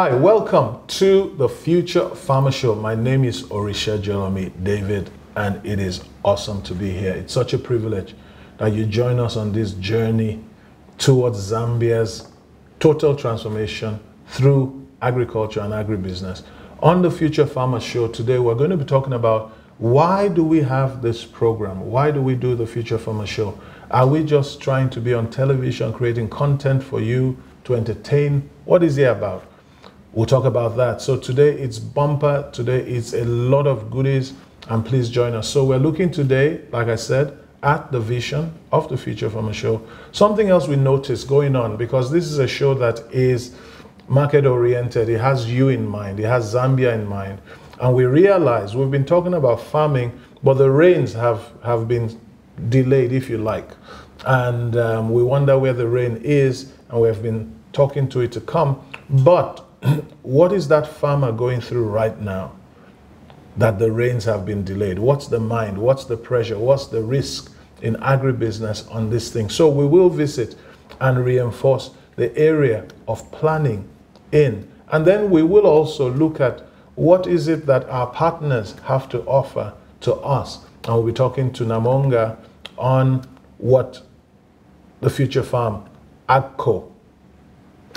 Hi, welcome to the Future Farmer Show. My name is Orisha Jeremy David, and it is awesome to be here. It's such a privilege that you join us on this journey towards Zambia's total transformation through agriculture and agribusiness. On the Future Farmer Show today, we're going to be talking about why do we have this program? Why do we do the Future Farmer Show? Are we just trying to be on television, creating content for you to entertain? What is it about? We'll talk about that. So today it's bumper. Today it's a lot of goodies, and please join us. So we're looking today, like I said, at the vision of the Future Farmer Show. Something else we noticed going on because this is a show that is market oriented. It has you in mind. It has Zambia in mind, and we realize we've been talking about farming, but the rains have have been delayed, if you like, and um, we wonder where the rain is, and we have been talking to it to come, but what is that farmer going through right now that the rains have been delayed? What's the mind? What's the pressure? What's the risk in agribusiness on this thing? So we will visit and reinforce the area of planning in. And then we will also look at what is it that our partners have to offer to us. And we'll be talking to Namonga on what the Future Farm AGCO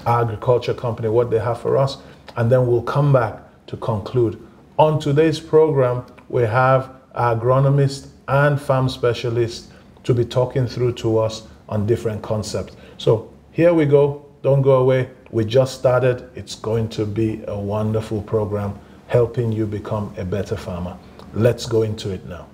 agriculture company, what they have for us, and then we'll come back to conclude. On today's program, we have agronomists and farm specialists to be talking through to us on different concepts. So here we go. Don't go away. We just started. It's going to be a wonderful program helping you become a better farmer. Let's go into it now.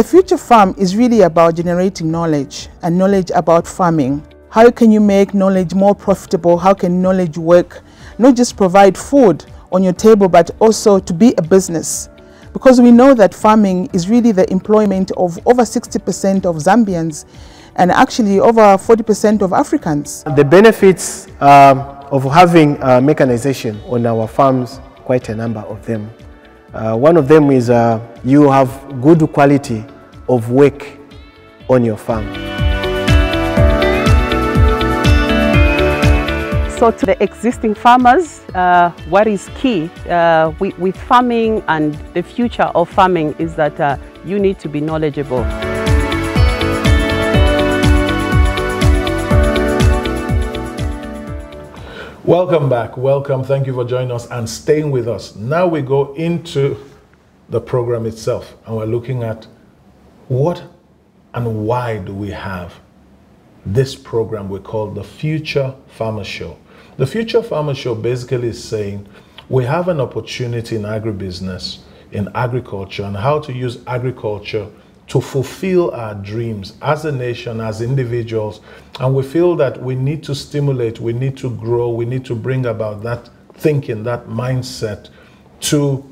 The Future Farm is really about generating knowledge and knowledge about farming. How can you make knowledge more profitable? How can knowledge work? Not just provide food on your table, but also to be a business. Because we know that farming is really the employment of over 60% of Zambians and actually over 40% of Africans. The benefits um, of having uh, mechanization on our farms, quite a number of them. Uh, one of them is uh, you have good quality of work on your farm. So to the existing farmers, uh, what is key uh, with, with, farming and the future of farming is that uh, you need to be knowledgeable. Welcome back. Welcome. Thank you for joining us and staying with us. Now we go into the program itself and we're looking at what and why do we have this program we call the Future Farmer Show. The Future Farmer Show basically is saying we have an opportunity in agribusiness, in agriculture, and how to use agriculture to fulfill our dreams as a nation, as individuals. And we feel that we need to stimulate, we need to grow, we need to bring about that thinking, that mindset to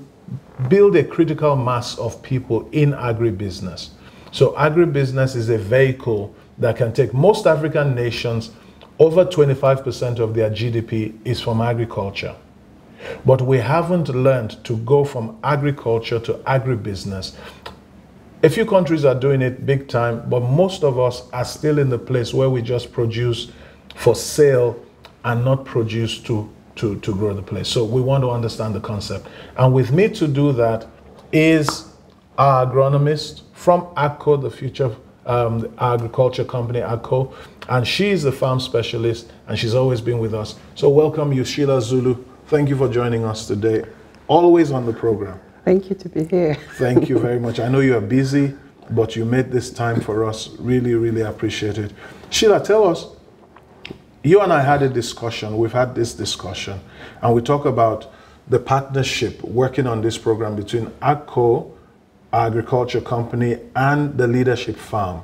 build a critical mass of people in agribusiness. So, agribusiness is a vehicle that can take most African nations, over 25% of their GDP is from agriculture. But we haven't learned to go from agriculture to agribusiness. A few countries are doing it big time, but most of us are still in the place where we just produce for sale and not produce to, to, to grow the place. So we want to understand the concept. And with me to do that is our agronomist from AGCO, the future um, agriculture company, AGCO. And she's a farm specialist and she's always been with us. So welcome you, Sheila Zulu. Thank you for joining us today. Always on the program. Thank you to be here. Thank you very much. I know you are busy, but you made this time for us. Really, really appreciate it. Sheila, tell us, you and I had a discussion. We've had this discussion, and we talk about the partnership working on this program between AGCO, agriculture company, and the leadership farm.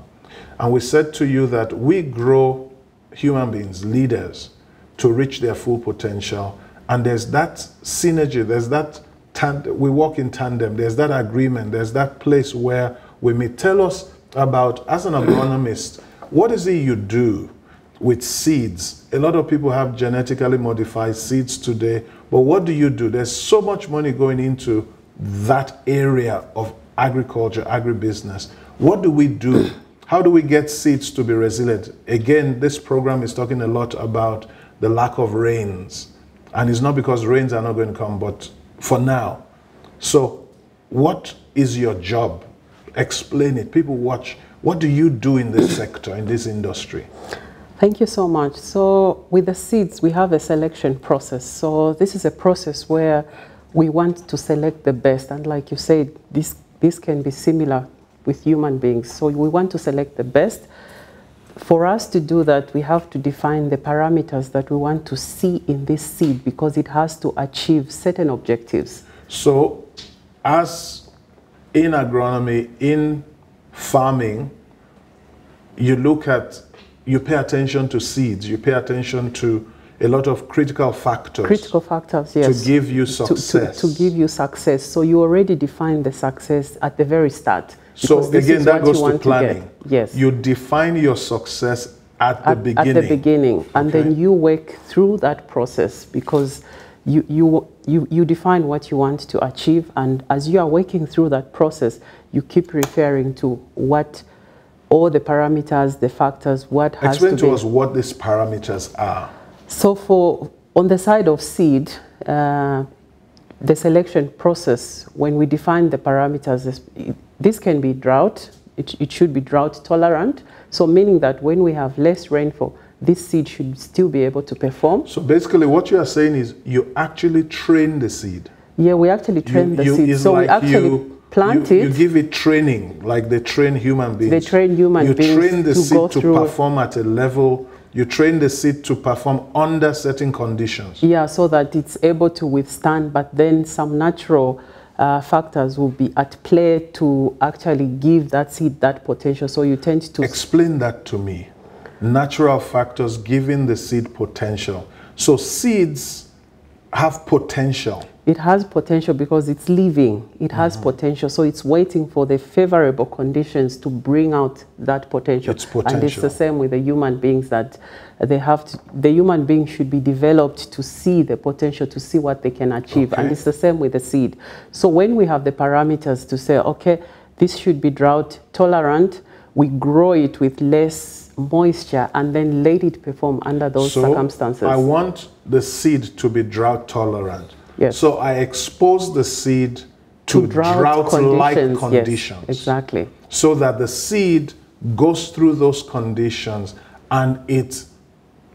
And we said to you that we grow human beings, leaders, to reach their full potential. And there's that synergy, there's that we work in tandem. There's that agreement. There's that place where we may Tell us about, as an agronomist, what is it you do with seeds? A lot of people have genetically modified seeds today, but what do you do? There's so much money going into that area of agriculture, agribusiness. What do we do? How do we get seeds to be resilient? Again, this program is talking a lot about the lack of rains. And it's not because rains are not going to come, but for now. So, what is your job? Explain it. People watch. What do you do in this sector, in this industry? Thank you so much. So with the seeds, we have a selection process. So this is a process where we want to select the best. And like you said, this, this can be similar with human beings. So we want to select the best. For us to do that, we have to define the parameters that we want to see in this seed because it has to achieve certain objectives. So as in agronomy, in farming, you look at, you pay attention to seeds, you pay attention to a lot of critical factors. Critical factors, yes. To give you success. To, to, to give you success. So you already define the success at the very start. So again, that goes to planning. To yes. You define your success at, at the beginning. At the beginning. Okay. And then you work through that process because you, you, you, you define what you want to achieve. And as you are working through that process, you keep referring to what all the parameters, the factors, what has Explain to, to be. us what these parameters are. So for on the side of seed, uh, the selection process, when we define the parameters, this can be drought, it, it should be drought tolerant. So meaning that when we have less rainfall, this seed should still be able to perform. So basically what you are saying is you actually train the seed. Yeah, we actually train you, the you, seed. So like we actually you, plant you, it. You give it training, like they train human beings. They train human you beings You train the to seed to perform at a level, you train the seed to perform under certain conditions. Yeah, so that it's able to withstand, but then some natural uh, factors will be at play to actually give that seed that potential. So you tend to... Explain that to me. Natural factors giving the seed potential. So seeds have potential. It has potential because it's living. It has mm -hmm. potential. So it's waiting for the favorable conditions to bring out that potential. It's potential. And it's the same with the human beings that they have to, the human being should be developed to see the potential, to see what they can achieve. Okay. And it's the same with the seed. So when we have the parameters to say, okay, this should be drought tolerant, we grow it with less moisture and then let it perform under those so circumstances. I want the seed to be drought tolerant. Yes. So I expose the seed to, to drought-like conditions. conditions. Yes, exactly. So that the seed goes through those conditions and it's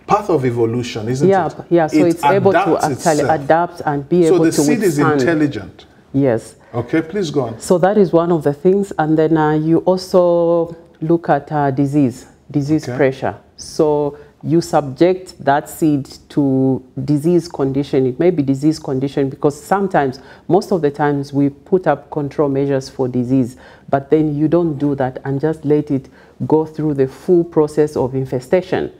path of evolution, isn't yeah, it? Yeah, so it it's able to actually itself. adapt and be so able to So the seed withstand. is intelligent. Yes. Okay, please go on. So that is one of the things. And then uh, you also look at uh, disease, disease okay. pressure. So you subject that seed to disease condition. It may be disease condition because sometimes, most of the times, we put up control measures for disease, but then you don't do that and just let it go through the full process of infestation.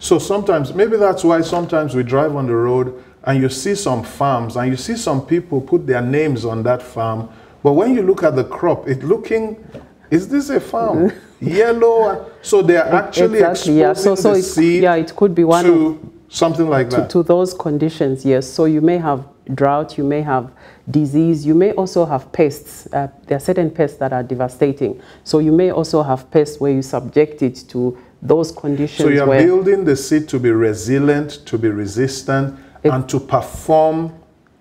So sometimes, maybe that's why sometimes we drive on the road and you see some farms and you see some people put their names on that farm, but when you look at the crop, it's looking, is this a farm? yellow. So they are actually exactly, yeah. So, so the seed yeah, it could be one to of, something like to, that. To those conditions, yes. So you may have drought, you may have disease, you may also have pests. Uh, there are certain pests that are devastating. So you may also have pests where you subject it to those conditions. So you're building the seed to be resilient, to be resistant, it, and to perform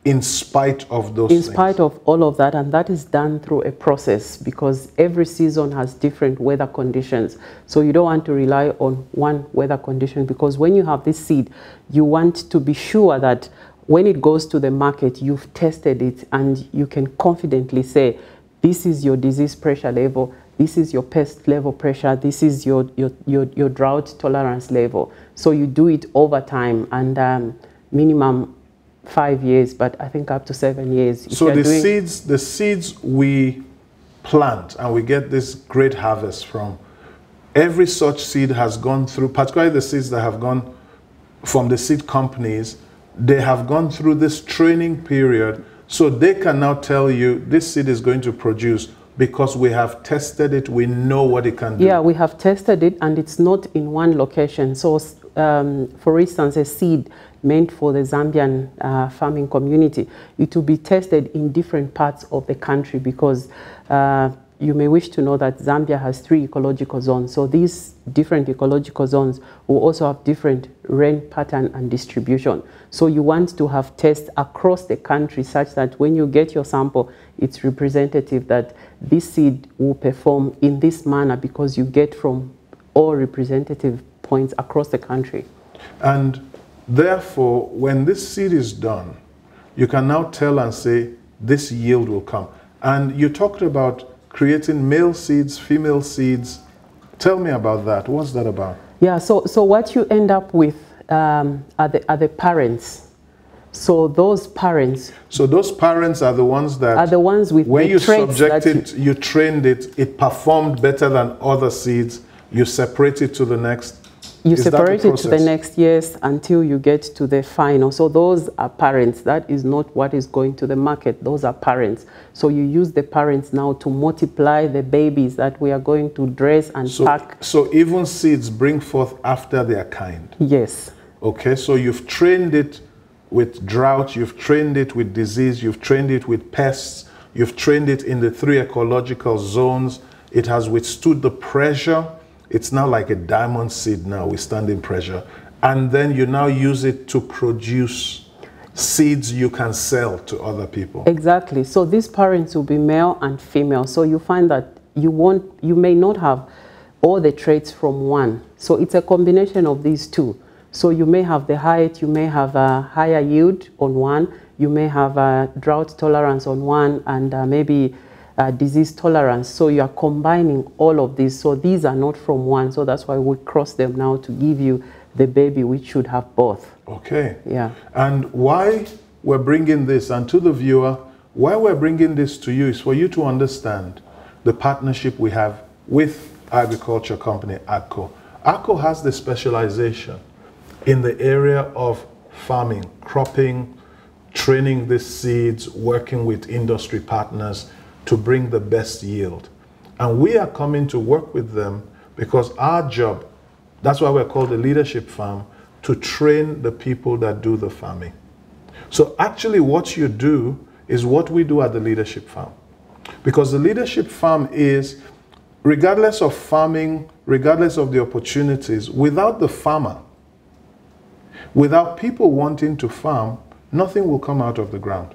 in spite of those in things. spite of all of that and that is done through a process because every season has different weather conditions so you don't want to rely on one weather condition because when you have this seed you want to be sure that when it goes to the market you've tested it and you can confidently say this is your disease pressure level this is your pest level pressure this is your your your, your drought tolerance level so you do it over time and um, minimum five years, but I think up to seven years. So the seeds, the seeds we plant and we get this great harvest from, every such seed has gone through, particularly the seeds that have gone from the seed companies, they have gone through this training period so they can now tell you this seed is going to produce because we have tested it, we know what it can do. Yeah, we have tested it and it's not in one location. So um, for instance, a seed meant for the Zambian uh, farming community. It will be tested in different parts of the country because uh, you may wish to know that Zambia has three ecological zones. So these different ecological zones will also have different rain pattern and distribution. So you want to have tests across the country such that when you get your sample, it's representative that this seed will perform in this manner because you get from all representative points across the country. And therefore, when this seed is done, you can now tell and say, this yield will come. And you talked about creating male seeds, female seeds. Tell me about that. What's that about? Yeah, so, so what you end up with um, are, the, are the parents. So those parents. So those parents are the ones that are the ones with when you subjected, you, you trained it, it performed better than other seeds. You separate it to the next you is separate it to the next years until you get to the final. So those are parents. That is not what is going to the market. Those are parents. So you use the parents now to multiply the babies that we are going to dress and so, pack. So even seeds bring forth after their kind. Yes. Okay, so you've trained it with drought, you've trained it with disease, you've trained it with pests, you've trained it in the three ecological zones. It has withstood the pressure it's now like a diamond seed now withstanding pressure. And then you now use it to produce seeds you can sell to other people. Exactly. So these parents will be male and female. So you find that you won't, you may not have all the traits from one. So it's a combination of these two. So you may have the height, you may have a higher yield on one, you may have a drought tolerance on one, and uh, maybe uh, disease tolerance. So you are combining all of these. So these are not from one. So that's why we cross them now to give you the baby, which should have both. Okay. Yeah. And why we're bringing this, and to the viewer, why we're bringing this to you is for you to understand the partnership we have with agriculture company AGCO. AGCO has the specialization in the area of farming, cropping, training these seeds, working with industry partners to bring the best yield. And we are coming to work with them because our job, that's why we're called the leadership farm, to train the people that do the farming. So actually what you do is what we do at the leadership farm. Because the leadership farm is, regardless of farming, regardless of the opportunities, without the farmer, without people wanting to farm, nothing will come out of the ground.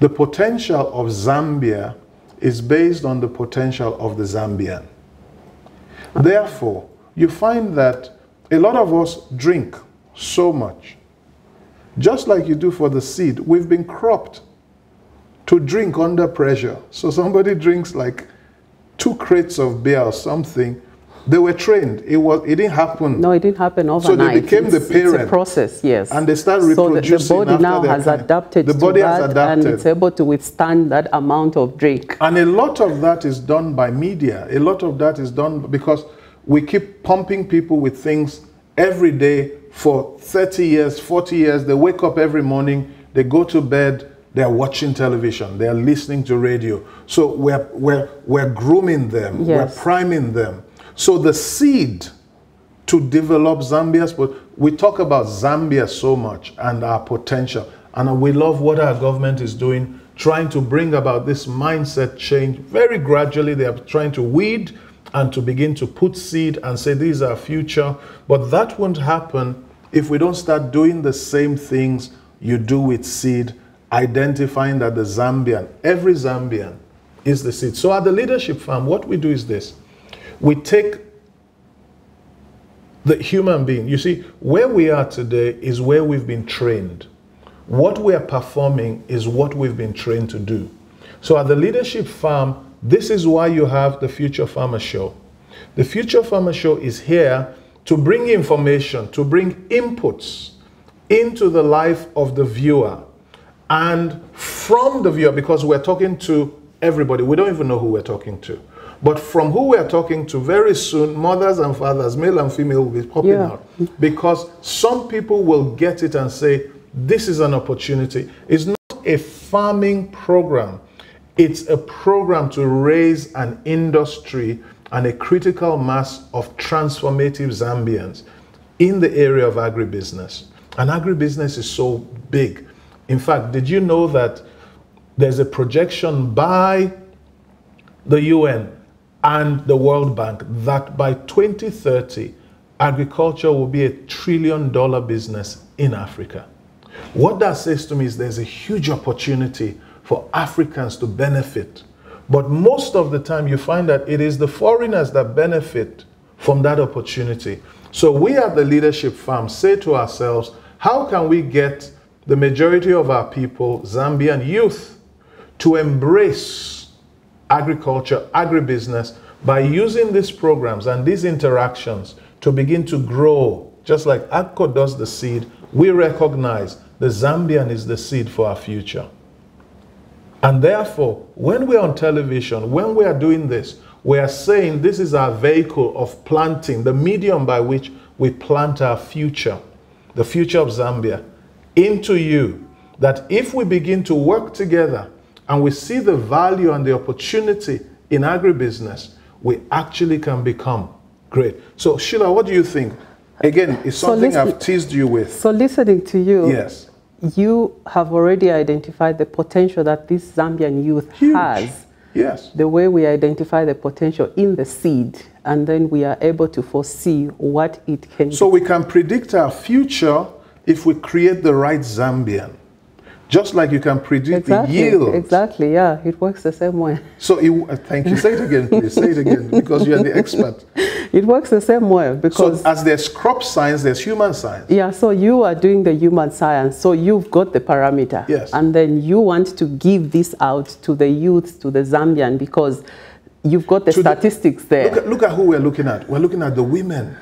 The potential of Zambia is based on the potential of the Zambian. Therefore, you find that a lot of us drink so much. Just like you do for the seed, we've been cropped to drink under pressure. So somebody drinks like two crates of beer or something, they were trained. It was. It didn't happen. No, it didn't happen overnight. So they became it's, the parent. It's a process, yes. And they start reproducing. So the, the body now has kind. adapted. The body has adapted, and it's able to withstand that amount of drink. And a lot of that is done by media. A lot of that is done because we keep pumping people with things every day for 30 years, 40 years. They wake up every morning. They go to bed they're watching television, they're listening to radio. So we're, we're, we're grooming them, yes. we're priming them. So the seed to develop Zambia's, but we talk about Zambia so much and our potential. And we love what our government is doing, trying to bring about this mindset change. Very gradually, they are trying to weed and to begin to put seed and say, these are future. But that won't happen if we don't start doing the same things you do with seed, identifying that the Zambian, every Zambian, is the seed. So at the leadership farm, what we do is this we take the human being. You see, where we are today is where we've been trained. What we are performing is what we've been trained to do. So at the Leadership Farm, this is why you have the Future Farmer Show. The Future Farmer Show is here to bring information, to bring inputs into the life of the viewer and from the viewer, because we're talking to everybody. We don't even know who we're talking to. But from who we are talking to, very soon, mothers and fathers, male and female, will be popping yeah. out. Because some people will get it and say, this is an opportunity. It's not a farming program. It's a program to raise an industry and a critical mass of transformative Zambians in the area of agribusiness. And agribusiness is so big. In fact, did you know that there's a projection by the UN and the World Bank that by 2030, agriculture will be a trillion dollar business in Africa. What that says to me is there's a huge opportunity for Africans to benefit. But most of the time, you find that it is the foreigners that benefit from that opportunity. So we at the Leadership Farm say to ourselves, how can we get the majority of our people, Zambian youth, to embrace agriculture, agribusiness by using these programs and these interactions to begin to grow. Just like AGCO does the seed, we recognize the Zambian is the seed for our future. And therefore, when we're on television, when we are doing this, we are saying this is our vehicle of planting, the medium by which we plant our future, the future of Zambia, into you. That if we begin to work together and we see the value and the opportunity in agribusiness, we actually can become great. So, Sheila, what do you think? Again, it's something so I've teased you with. So, listening to you, yes, you have already identified the potential that this Zambian youth Huge. has. Yes. The way we identify the potential in the seed, and then we are able to foresee what it can. So we can predict our future if we create the right Zambian. Just like you can predict exactly, the yield. Exactly, yeah, it works the same way. So, it, uh, thank you. Say it again, please. Say it again, because you are the expert. It works the same way because. So, as there's crop science, there's human science. Yeah, so you are doing the human science. So, you've got the parameter. Yes. And then you want to give this out to the youth, to the Zambian, because you've got the to statistics the, there. Look at, look at who we're looking at. We're looking at the women.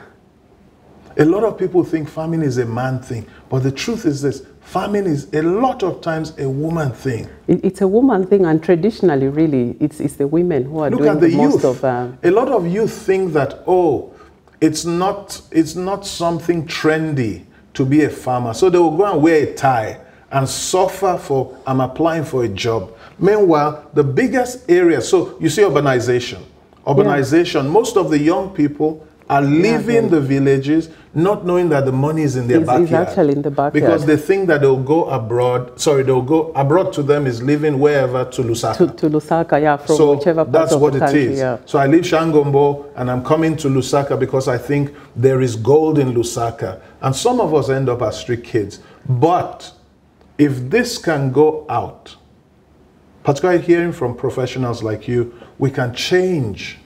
A lot of people think farming is a man thing, but the truth is this farming is a lot of times a woman thing. It, it's a woman thing, and traditionally, really, it's, it's the women who are Look doing at the, the youth. most of. Uh, a lot of youth think that oh, it's not it's not something trendy to be a farmer, so they will go and wear a tie and suffer for I'm applying for a job. Meanwhile, the biggest area, so you see urbanization. Urbanization, yeah. most of the young people are leaving yeah, the villages not knowing that the money is in their it's, backyard. It's actually in the backyard. Because they think that they'll go abroad. Sorry, they'll go abroad to them is living wherever to Lusaka. To, to Lusaka, yeah, from so whichever part that's of what the it country, is. Yeah. So I leave Shangombo and I'm coming to Lusaka because I think there is gold in Lusaka. And some of us end up as street kids. But if this can go out, particularly hearing from professionals like you, we can change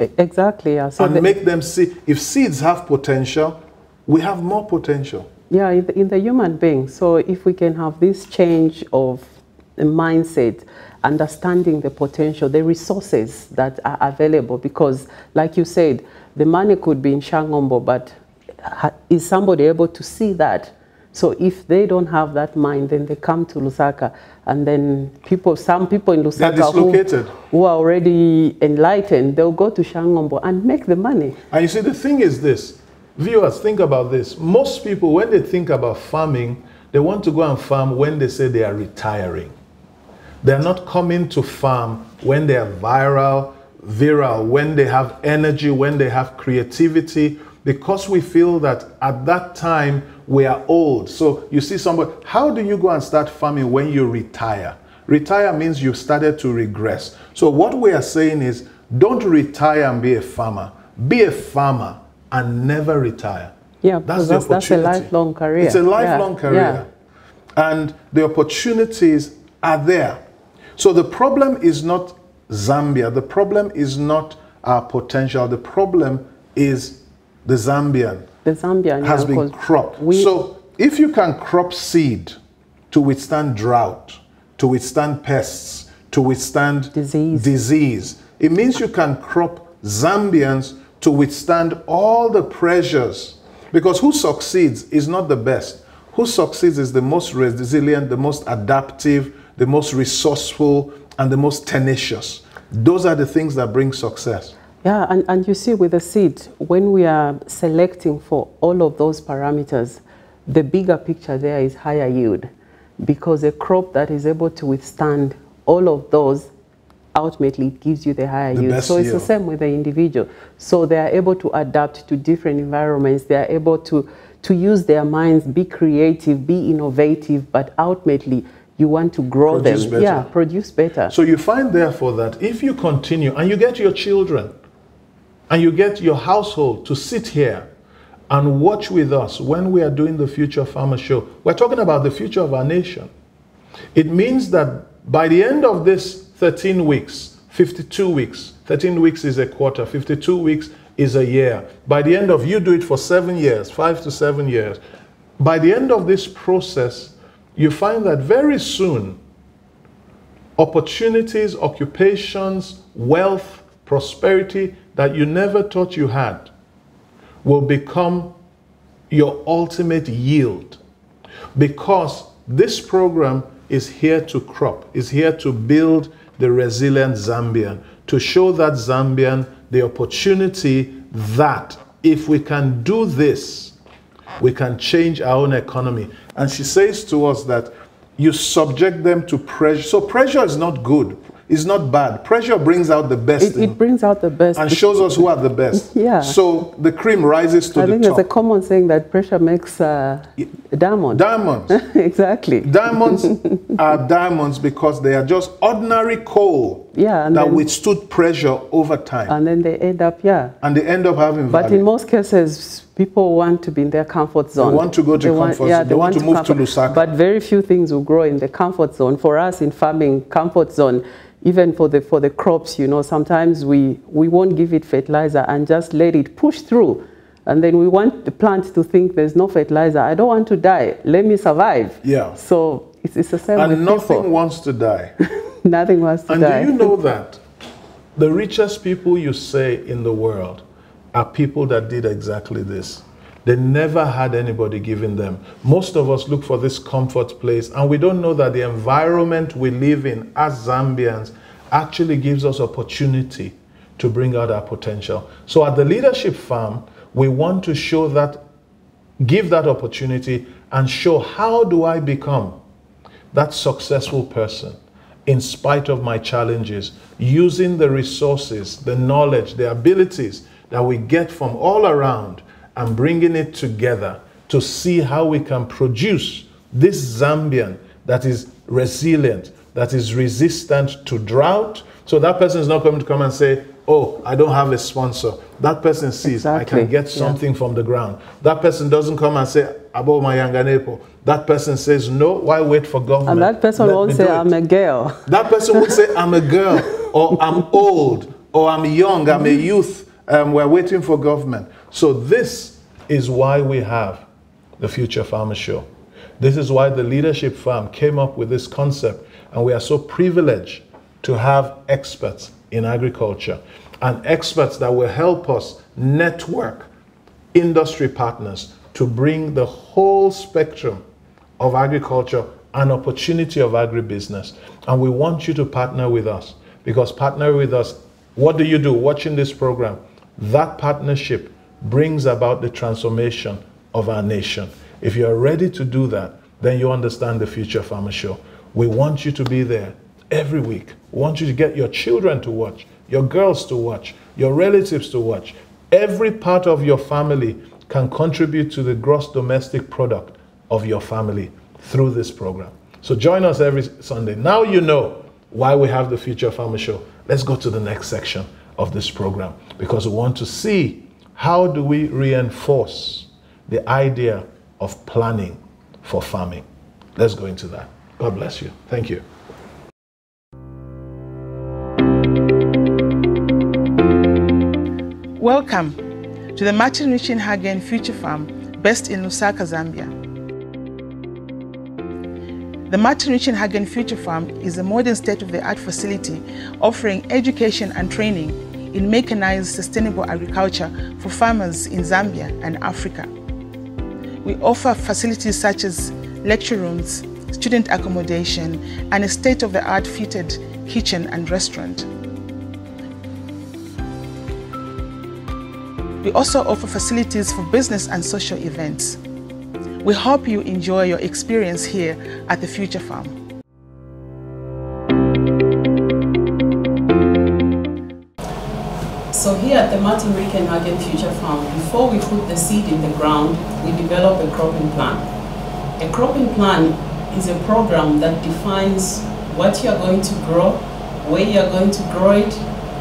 Exactly, yeah. So and make them see, if seeds have potential, we have more potential. Yeah, in the, in the human being. So if we can have this change of mindset, understanding the potential, the resources that are available, because like you said, the money could be in Shangombo, but is somebody able to see that? So if they don't have that mind, then they come to Lusaka, and then people, some people in Lusaka who, who, are already enlightened, they'll go to Shangombo and make the money. And you see, the thing is this, viewers, think about this. Most people, when they think about farming, they want to go and farm when they say they are retiring. They're not coming to farm when they are viral, viral, when they have energy, when they have creativity, because we feel that at that time we are old. So you see somebody, how do you go and start farming when you retire? Retire means you've started to regress. So what we are saying is don't retire and be a farmer. Be a farmer and never retire. Yeah, that's, that's, that's a lifelong career. It's a lifelong yeah. career. Yeah. And the opportunities are there. So the problem is not Zambia. The problem is not our potential. The problem is the Zambian the Zambian has been cropped. so if you can crop seed to withstand drought, to withstand pests, to withstand disease, disease it means you can crop Zambians to withstand all the pressures. Because who succeeds is not the best. Who succeeds is the most resilient, the most adaptive, the most resourceful, and the most tenacious. Those are the things that bring success. Yeah, and, and you see with the seed, when we are selecting for all of those parameters, the bigger picture there is higher yield because a crop that is able to withstand all of those ultimately gives you the higher the yield. So it's yield. the same with the individual. So they are able to adapt to different environments. They are able to, to use their minds, be creative, be innovative, but ultimately you want to grow Produce them. better. Yeah, produce better. So you find, therefore, that if you continue and you get your children and you get your household to sit here and watch with us when we are doing the Future Farmer Show, we're talking about the future of our nation. It means that by the end of this 13 weeks, 52 weeks, 13 weeks is a quarter, 52 weeks is a year. By the end of, you do it for seven years, five to seven years. By the end of this process, you find that very soon, opportunities, occupations, wealth, prosperity that you never thought you had will become your ultimate yield because this program is here to crop, is here to build the resilient Zambian, to show that Zambian the opportunity that if we can do this, we can change our own economy. And she says to us that you subject them to pressure. So pressure is not good. It's not bad. Pressure brings out the best It, it brings out the best. and shows us who are the best. Yeah. So the cream rises to I the top. I think there's a common saying that pressure makes uh, diamond. Diamonds. exactly. Diamonds are diamonds because they are just ordinary coal Yeah, and that then- withstood pressure over time. And then they end up, yeah. and they end up having But value. in most cases, people want to be in their comfort zone. They want to go to comfort zone. They want to move to Lusaka. But very few things will grow in the comfort zone. For us in farming, comfort zone, even for the for the crops, you know, sometimes we we won't give it fertilizer and just let it push through. And then we want the plant to think there's no fertilizer. I don't want to die. Let me survive. Yeah. So it's, it's the same and with nothing people. wants to die. Nothing wants to and die. And do you know that the richest people you say in the world are people that did exactly this? They never had anybody giving them. Most of us look for this comfort place, and we don't know that the environment we live in as Zambians actually gives us opportunity to bring out our potential. So at the Leadership Farm, we want to show that, give that opportunity, and show how do I become that successful person in spite of my challenges, using the resources, the knowledge, the abilities that we get from all around and bringing it together to see how we can produce this Zambian that is resilient, that is resistant to drought. So that person is not going to come and say, Oh, I don't have a sponsor. That person sees I can get yeah. something from the ground. That person doesn't come and say, Abo Mayanganepo. That person says, No, why wait for government? and that person Let won't say. I'm a girl. That person would say, I'm a girl, or I'm old, or I'm young, I'm a youth, um, we're waiting for government. So, this is why we have the Future Farmer Show. This is why the Leadership Farm came up with this concept, and we are so privileged to have experts in agriculture and experts that will help us network industry partners to bring the whole spectrum of agriculture and opportunity of agribusiness. And we want you to partner with us because partner with us, what do you do watching this program? That partnership brings about the transformation of our nation. If you're ready to do that, then you understand the Future Farmer Show. We want you to be there every week. We want you to get your children to watch, your girls to watch, your relatives to watch. Every part of your family can contribute to the gross domestic product of your family through this program. So join us every Sunday. Now you know why we have the Future Farmer Show. Let's go to the next section of this program because we want to see how do we reinforce the idea of planning for farming. Let's go into that. God bless you. Thank you. Welcome to the Martin Richenhagen Future Farm, based in Lusaka, Zambia. The Martin Richenhagen Future Farm is a modern state-of-the-art facility offering education and training in mechanized sustainable agriculture for farmers in Zambia and Africa. We offer facilities such as lecture rooms, student accommodation, and a state-of-the-art fitted kitchen and restaurant. We also offer facilities for business and social events. We hope you enjoy your experience here at the Future Farm. So here at the Martin Richenhagen Future Farm, before we put the seed in the ground, we develop a cropping plan. A cropping plan is a program that defines what you are going to grow, where you are going to grow it,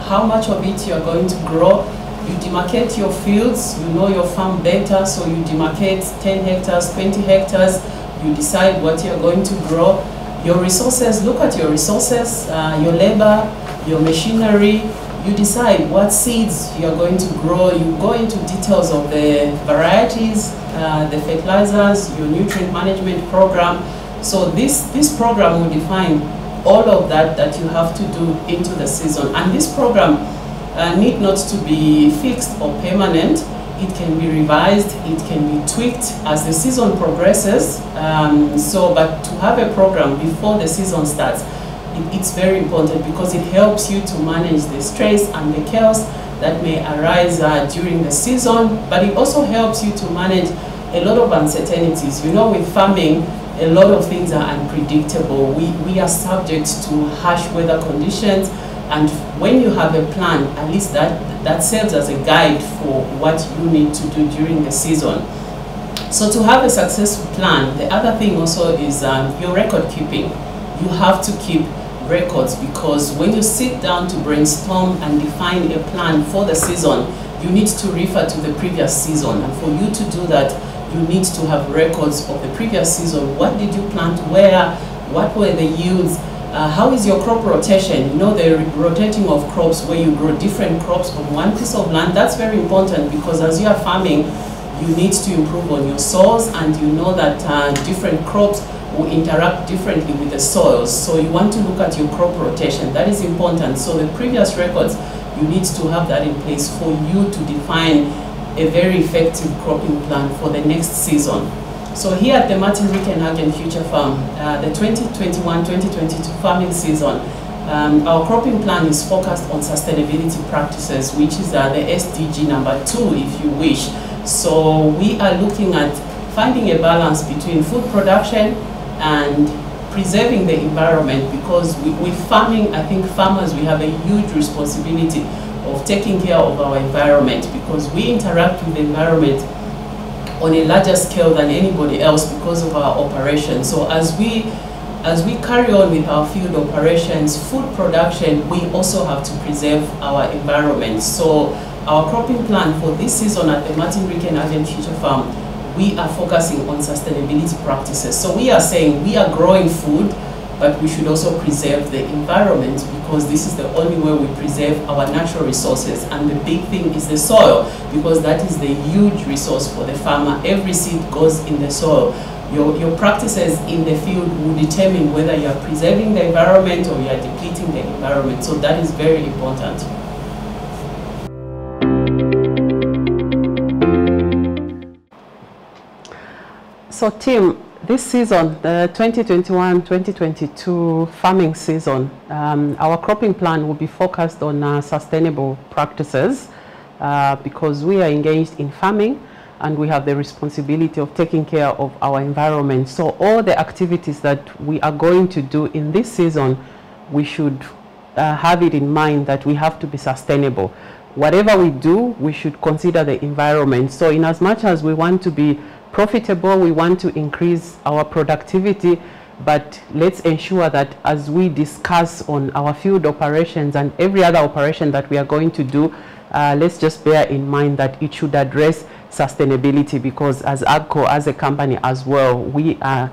how much of it you are going to grow. You demarcate your fields, you know your farm better, so you demarcate 10 hectares, 20 hectares, you decide what you are going to grow. Your resources, look at your resources, uh, your labor, your machinery, you decide what seeds you're going to grow, you go into details of the varieties, uh, the fertilizers, your nutrient management program. So this, this program will define all of that that you have to do into the season. And this program uh, need not to be fixed or permanent. It can be revised, it can be tweaked as the season progresses. Um, so, but to have a program before the season starts, it, it's very important because it helps you to manage the stress and the chaos that may arise uh, during the season, but it also helps you to manage a lot of uncertainties. You know, with farming, a lot of things are unpredictable. We, we are subject to harsh weather conditions, and when you have a plan, at least that, that serves as a guide for what you need to do during the season. So to have a successful plan, the other thing also is um, your record keeping. You have to keep records because when you sit down to brainstorm and define a plan for the season, you need to refer to the previous season. And for you to do that, you need to have records of the previous season. What did you plant where? What were the yields? Uh, how is your crop rotation? You know, the rotating of crops where you grow different crops on one piece of land. That's very important because as you are farming, you need to improve on your soils and you know that uh, different crops will interact differently with the soils. So you want to look at your crop rotation. That is important. So the previous records, you need to have that in place for you to define a very effective cropping plan for the next season. So here at the Martin Richenhagen Future Farm, uh, the 2021-2022 farming season, um, our cropping plan is focused on sustainability practices, which is uh, the SDG number two, if you wish. So we are looking at finding a balance between food production and preserving the environment because we, with farming, I think farmers, we have a huge responsibility of taking care of our environment because we interact with the environment on a larger scale than anybody else because of our operations. So as we as we carry on with our field operations, food production, we also have to preserve our environment. So our cropping plan for this season at the Martin Rick and Richenhagen Future Farm, we are focusing on sustainability practices. So we are saying we are growing food, but we should also preserve the environment because this is the only way we preserve our natural resources. And the big thing is the soil because that is the huge resource for the farmer. Every seed goes in the soil. Your, your practices in the field will determine whether you are preserving the environment or you are depleting the environment. So that is very important. So Tim, this season, the 2021-2022 farming season, um, our cropping plan will be focused on uh, sustainable practices uh, because we are engaged in farming and we have the responsibility of taking care of our environment. So all the activities that we are going to do in this season, we should uh, have it in mind that we have to be sustainable. Whatever we do, we should consider the environment. So in as much as we want to be profitable, we want to increase our productivity, but let's ensure that as we discuss on our field operations and every other operation that we are going to do, uh, let's just bear in mind that it should address sustainability because as AGCO, as a company as well, we are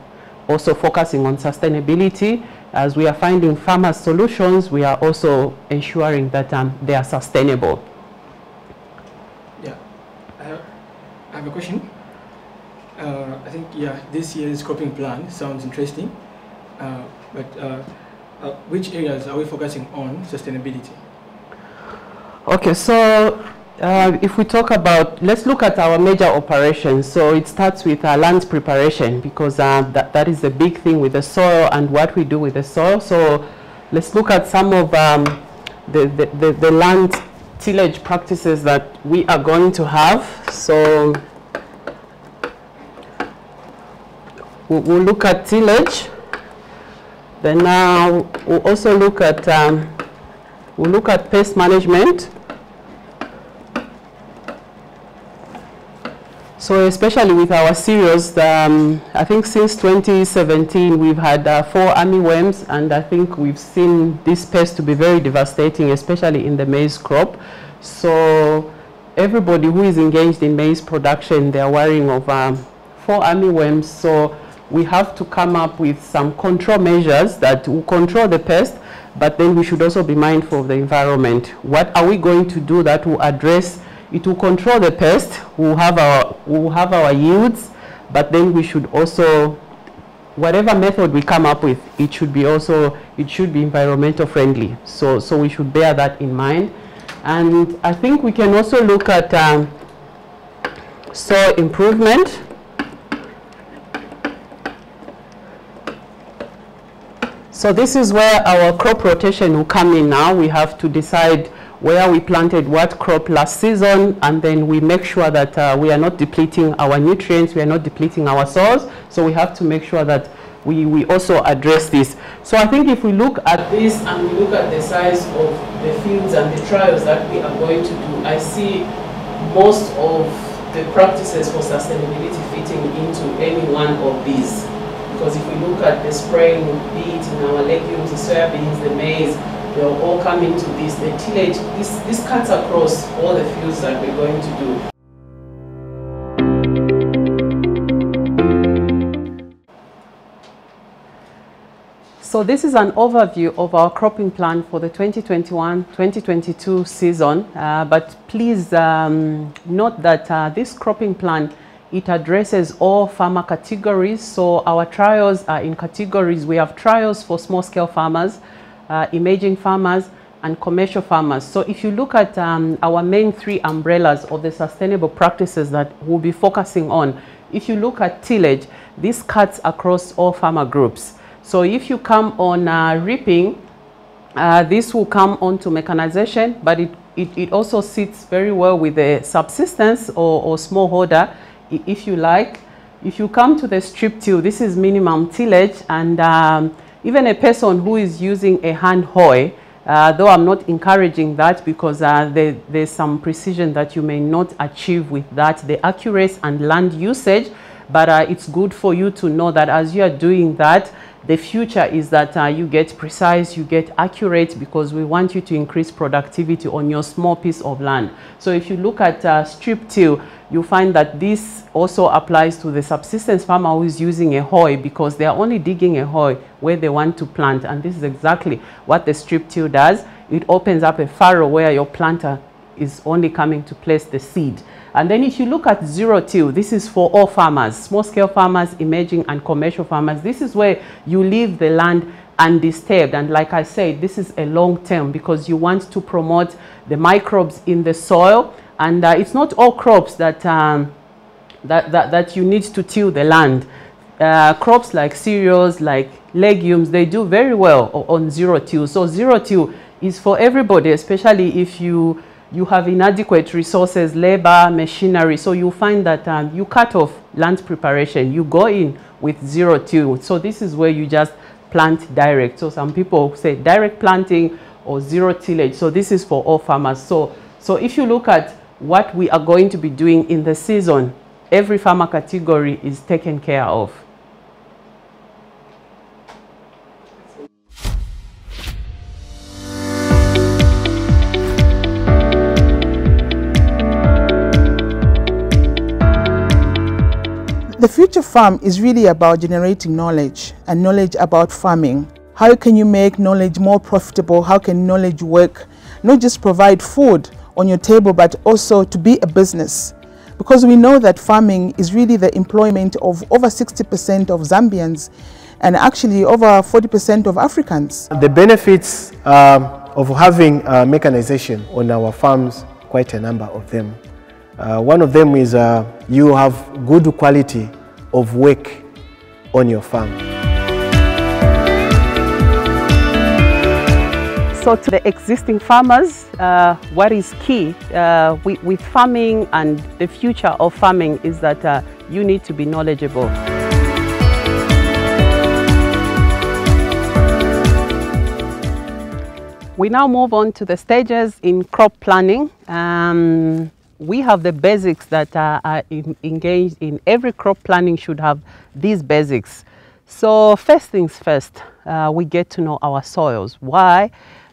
also focusing on sustainability. As we are finding farmer solutions, we are also ensuring that um, they are sustainable. Yeah, I have, I have a question. Uh, I think, yeah, this year's cropping plan sounds interesting, uh, but uh, uh, which areas are we focusing on sustainability? Okay, so uh, if we talk about, let's look at our major operations. So it starts with uh, land preparation because that, that is the big thing with the soil and what we do with the soil. So let's look at some of um, the, the, the, the land tillage practices that we are going to have. So we'll, we'll look at tillage. Then now we'll also look at um, we'll look at pest management. So especially with our cereals, um, I think since 2017 we've had uh, fall army worms and I think we've seen this pest to be very devastating, especially in the maize crop. So everybody who is engaged in maize production, they're worrying of um, fall army worms. So we have to come up with some control measures that will control the pest, but then we should also be mindful of the environment. What are we going to do that will address it will control the pest, we'll have our, we'll have our yields, but then we should also, whatever method we come up with, it should be also, it should be environmental friendly. So, so we should bear that in mind. And I think we can also look at um, soil improvement. So this is where our crop rotation will come in now. We have to decide where we planted what crop last season and then we make sure that uh, we are not depleting our nutrients, we are not depleting our soils. So we have to make sure that we, we also address this. So I think if we look at this and we look at the size of the fields and the trials that we are going to do, I see most of the practices for sustainability fitting into any one of these. Because if we look at the spraying, be it in our legumes, the soybeans, the maize, they'll all come into this. The tillage, this, this cuts across all the fields that we're going to do. So this is an overview of our cropping plan for the 2021-2022 season. Uh, but please um, note that uh, this cropping plan, it addresses all farmer categories. So our trials are in categories. We have trials for small scale farmers, uh, emerging farmers, and commercial farmers. So if you look at um, our main three umbrellas of the sustainable practices that we'll be focusing on, if you look at tillage, this cuts across all farmer groups. So if you come on uh, reaping, uh, this will come on to mechanization, but it, it, it, also sits very well with the subsistence or, or smallholder, if you like. If you come to the strip till, this is minimum tillage, and um, even a person who is using a hand hoe, uh, though I'm not encouraging that because uh, there, there's some precision that you may not achieve with that, the accuracy and land usage, but uh, it's good for you to know that as you are doing that, the future is that uh, you get precise, you get accurate because we want you to increase productivity on your small piece of land. So if you look at uh, strip till, you find that this also applies to the subsistence farmer who is using a hoe because they are only digging a hoe where they want to plant. And this is exactly what the strip till does. It opens up a furrow where your planter is only coming to place the seed. And then if you look at zero till, this is for all farmers, small scale farmers, emerging and commercial farmers. This is where you leave the land undisturbed. And like I said, this is a long term because you want to promote the microbes in the soil. And uh, it's not all crops that, um, that, that, that you need to till the land. Uh, crops like cereals, like legumes, they do very well on zero till. So zero till is for everybody, especially if you you have inadequate resources, labor, machinery. So you find that um, you cut off land preparation. You go in with zero till. So this is where you just plant direct. So some people say direct planting or zero tillage. So this is for all farmers. So, so if you look at what we are going to be doing in the season, every farmer category is taken care of. The Future Farm is really about generating knowledge and knowledge about farming. How can you make knowledge more profitable? How can knowledge work? Not just provide food on your table, but also to be a business. Because we know that farming is really the employment of over 60% of Zambians and actually over 40% of Africans. The benefits um, of having uh, mechanization on our farms, quite a number of them. Uh, one of them is uh, you have good quality of work on your farm. So to the existing farmers, uh, what is key uh, with, with, farming and the future of farming is that uh, you need to be knowledgeable. We now move on to the stages in crop planning. Um, we have the basics that are, are in, engaged in every crop planning should have these basics. So first things first, uh, we get to know our soils. Why?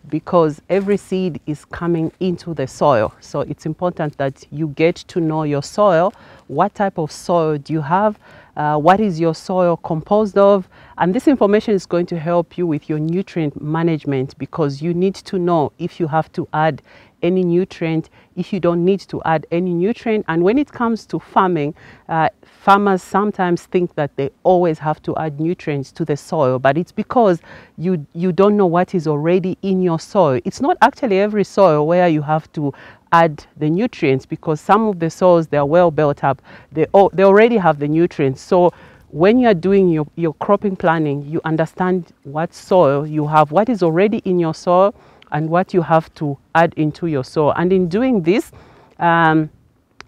Because every seed is coming into the soil. So it's important that you get to know your soil. What type of soil do you have? Uh, what is your soil composed of? And this information is going to help you with your nutrient management because you need to know if you have to add any nutrient if you don't need to add any nutrient. And when it comes to farming, uh, farmers sometimes think that they always have to add nutrients to the soil, but it's because you, you don't know what is already in your soil. It's not actually every soil where you have to add the nutrients because some of the soils, they are well built up. They, they already have the nutrients. So when you are doing your, your cropping planning, you understand what soil you have, what is already in your soil, and what you have to add into your soil. And in doing this, um,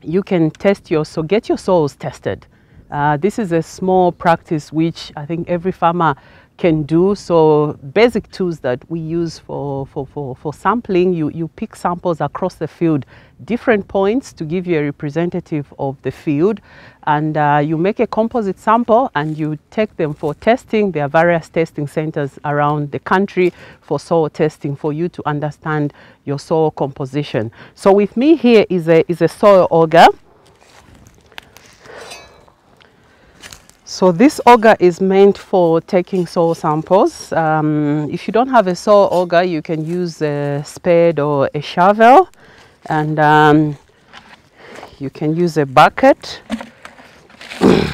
you can test your soil, get your soils tested. Uh, this is a small practice which I think every farmer can do. So basic tools that we use for, for, for, for sampling, you, you pick samples across the field, different points to give you a representative of the field. And uh, you make a composite sample and you take them for testing. There are various testing centers around the country for soil testing for you to understand your soil composition. So with me here is a, is a soil auger. So this auger is meant for taking soil samples. Um, if you don't have a soil auger, you can use a spade or a shovel and um, you can use a bucket. you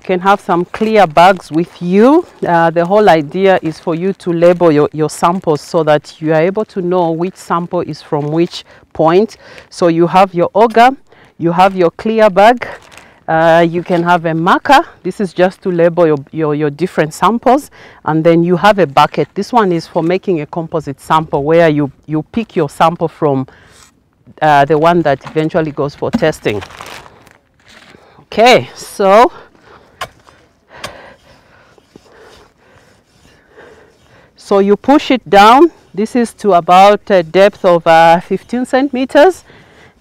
can have some clear bags with you. Uh, the whole idea is for you to label your, your samples so that you are able to know which sample is from which point. So you have your auger, you have your clear bag. Uh, you can have a marker. This is just to label your, your, your, different samples. And then you have a bucket. This one is for making a composite sample where you, you pick your sample from uh, the one that eventually goes for testing. Okay, so so you push it down. This is to about a depth of uh, 15 centimeters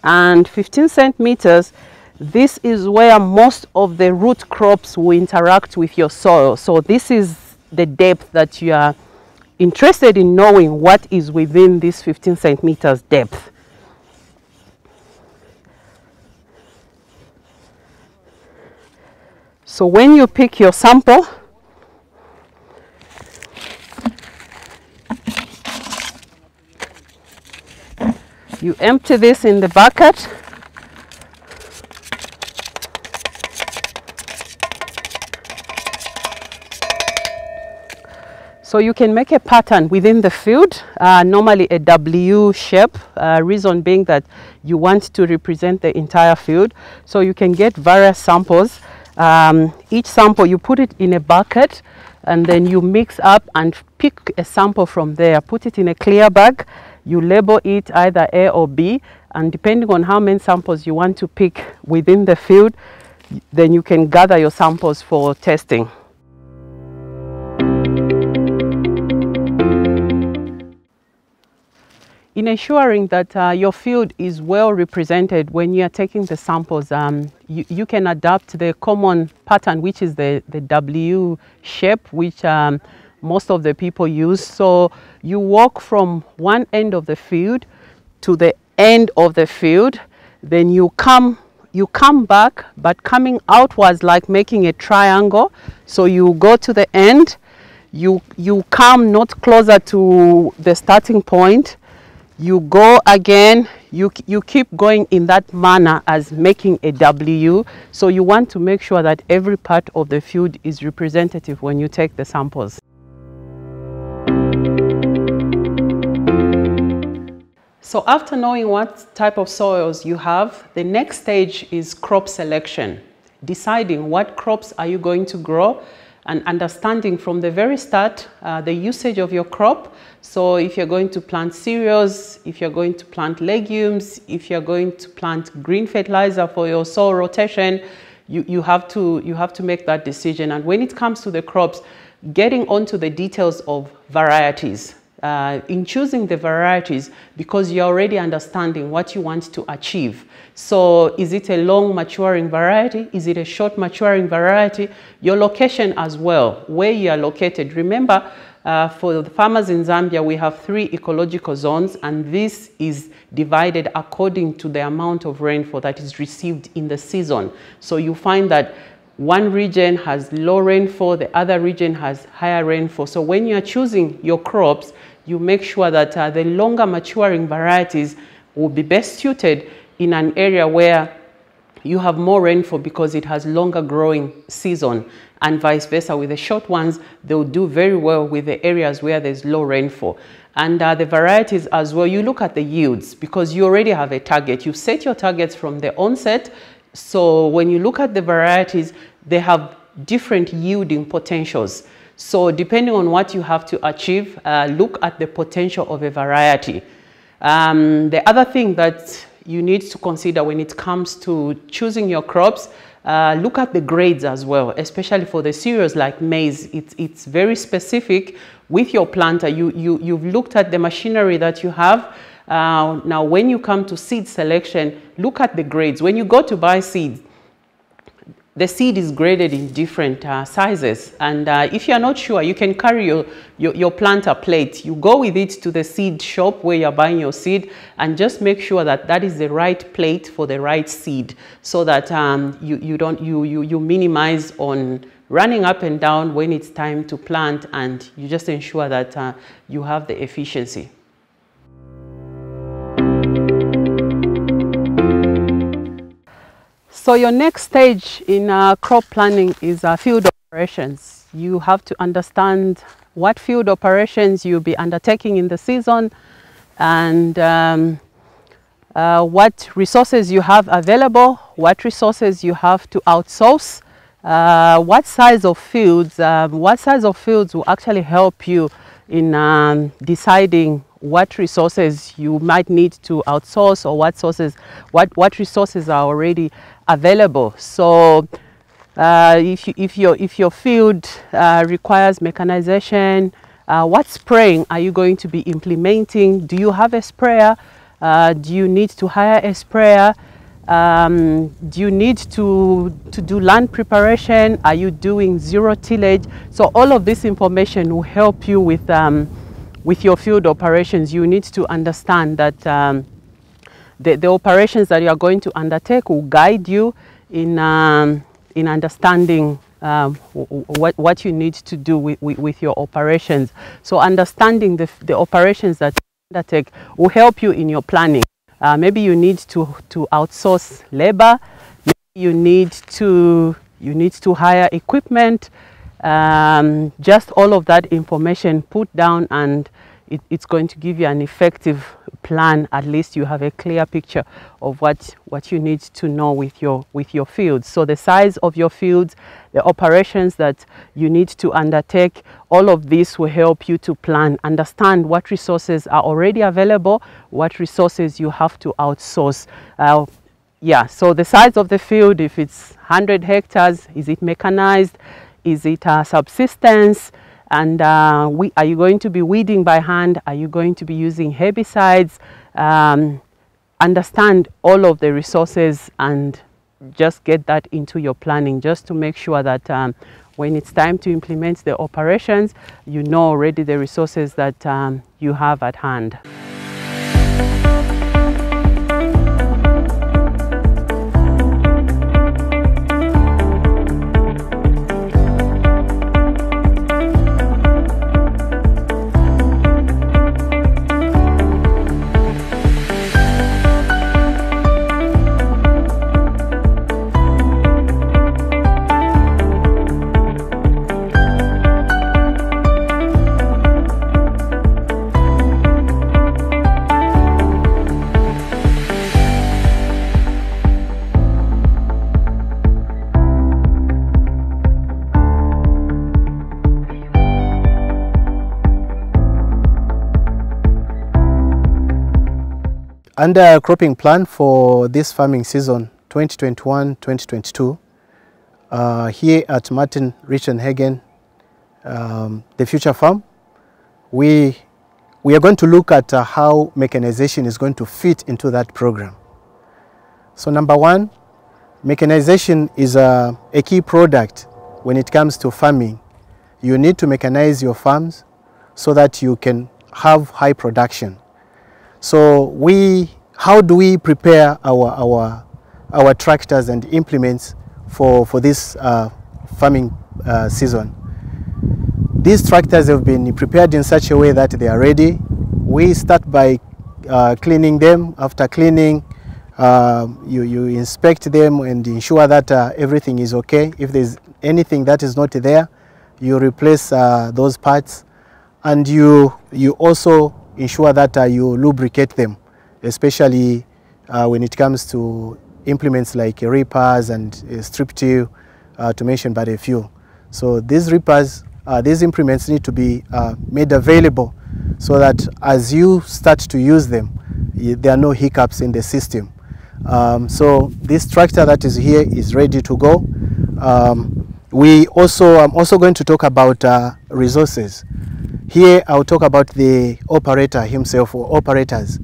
and 15 centimeters this is where most of the root crops will interact with your soil. So this is the depth that you are interested in knowing what is within this 15 centimeters depth. So when you pick your sample You empty this in the bucket. So you can make a pattern within the field, uh, normally a W shape, uh, reason being that you want to represent the entire field. So you can get various samples. Um, each sample, you put it in a bucket and then you mix up and pick a sample from there, put it in a clear bag you label it either A or B, and depending on how many samples you want to pick within the field, then you can gather your samples for testing. In ensuring that uh, your field is well represented when you are taking the samples, um, you, you, can adapt the common pattern, which is the, the W shape, which um, most of the people use. So you walk from one end of the field to the end of the field, then you come you come back, but coming outwards like making a triangle. So you go to the end, you, you come not closer to the starting point, you go again, you, you keep going in that manner as making a W. So you want to make sure that every part of the field is representative when you take the samples. So after knowing what type of soils you have, the next stage is crop selection. Deciding what crops are you going to grow and understanding from the very start uh, the usage of your crop. So if you're going to plant cereals, if you're going to plant legumes, if you're going to plant green fertilizer for your soil rotation, you, you, have to, you have to make that decision. And when it comes to the crops, getting onto the details of varieties uh, in choosing the varieties because you're already understanding what you want to achieve. So is it a long maturing variety? Is it a short maturing variety? Your location as well, where you are located. Remember, uh, for the farmers in Zambia, we have three ecological zones and this is divided according to the amount of rainfall that is received in the season. So you find that one region has low rainfall, the other region has higher rainfall. So when you are choosing your crops, you make sure that uh, the longer maturing varieties will be best suited in an area where you have more rainfall because it has longer growing season and vice versa. With the short ones they'll do very well with the areas where there's low rainfall. And uh, the varieties as well you look at the yields because you already have a target. You set your targets from the onset. So when you look at the varieties they have different yielding potentials. So depending on what you have to achieve, uh, look at the potential of a variety. Um, the other thing that you need to consider when it comes to choosing your crops, uh, look at the grades as well, especially for the cereals like maize. It's, it's very specific with your planter. You, you, you've looked at the machinery that you have. Uh, now, when you come to seed selection, look at the grades. When you go to buy seeds, the seed is graded in different uh, sizes. And uh, if you're not sure, you can carry your, your, your, planter plate. You go with it to the seed shop where you're buying your seed and just make sure that that is the right plate for the right seed so that um, you, you, don't, you, you, you minimize on running up and down when it's time to plant and you just ensure that uh, you have the efficiency. So your next stage in uh, crop planning is uh, field operations. You have to understand what field operations you'll be undertaking in the season and um, uh, what resources you have available, what resources you have to outsource, uh, what size of fields, um, what size of fields will actually help you in um, deciding what resources you might need to outsource or what sources, what, what resources are already available. So uh, if, you, if, your, if your field uh, requires mechanization, uh, what spraying are you going to be implementing? Do you have a sprayer? Uh, do you need to hire a sprayer? Um, do you need to, to do land preparation? Are you doing zero tillage? So all of this information will help you with, um, with your field operations. You need to understand that um, the, the operations that you are going to undertake will guide you in, um, in understanding um, what, what you need to do with, with, with, your operations. So understanding the, the operations that you undertake will help you in your planning. Uh, maybe you need to, to outsource labor. Maybe you need to, you need to hire equipment. Um, just all of that information put down and it, it's going to give you an effective plan. At least you have a clear picture of what, what you need to know with your, with your fields. So the size of your fields, the operations that you need to undertake, all of this will help you to plan, understand what resources are already available, what resources you have to outsource. Uh, yeah, so the size of the field, if it's 100 hectares, is it mechanized? Is it a subsistence? And uh, we, are you going to be weeding by hand? Are you going to be using herbicides? Um, understand all of the resources and just get that into your planning just to make sure that um, when it's time to implement the operations, you know already the resources that um, you have at hand. Under cropping plan for this farming season 2021-2022, uh, here at Martin Richenhagen, um, the Future Farm, we we are going to look at uh, how mechanization is going to fit into that program. So number one, mechanization is a, a key product when it comes to farming. You need to mechanize your farms so that you can have high production. So we, how do we prepare our, our, our tractors and implements for, for this uh, farming uh, season? These tractors have been prepared in such a way that they are ready. We start by uh, cleaning them. After cleaning, uh, you, you inspect them and ensure that uh, everything is okay. If there's anything that is not there, you replace uh, those parts and you, you also ensure that uh, you lubricate them, especially uh, when it comes to implements like reapers and uh, strip till, uh, to mention but a few. So these reapers, uh, these implements need to be uh, made available so that as you start to use them, there are no hiccups in the system. Um, so this tractor that is here is ready to go. Um, we also, I'm also going to talk about uh, resources. Here I'll talk about the operator himself or operators.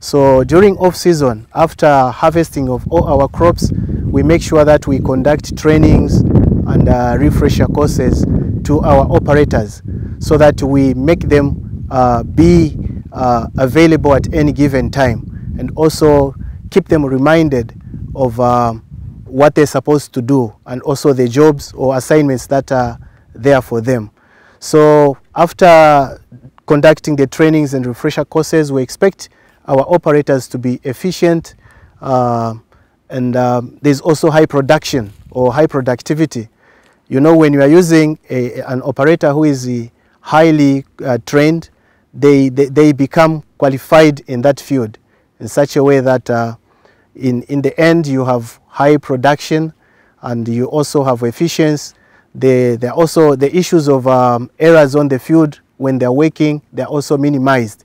So during off season, after harvesting of all our crops, we make sure that we conduct trainings and uh, refresher courses to our operators so that we make them uh, be uh, available at any given time and also keep them reminded of um, what they're supposed to do and also the jobs or assignments that are there for them. So after conducting the trainings and refresher courses, we expect our operators to be efficient uh, and um, there's also high production or high productivity. You know, when you are using a, an operator who is highly uh, trained, they, they, they, become qualified in that field in such a way that uh, in, in the end you have high production and you also have efficiency. There, are also the issues of um, errors on the field when they're working, they're also minimized.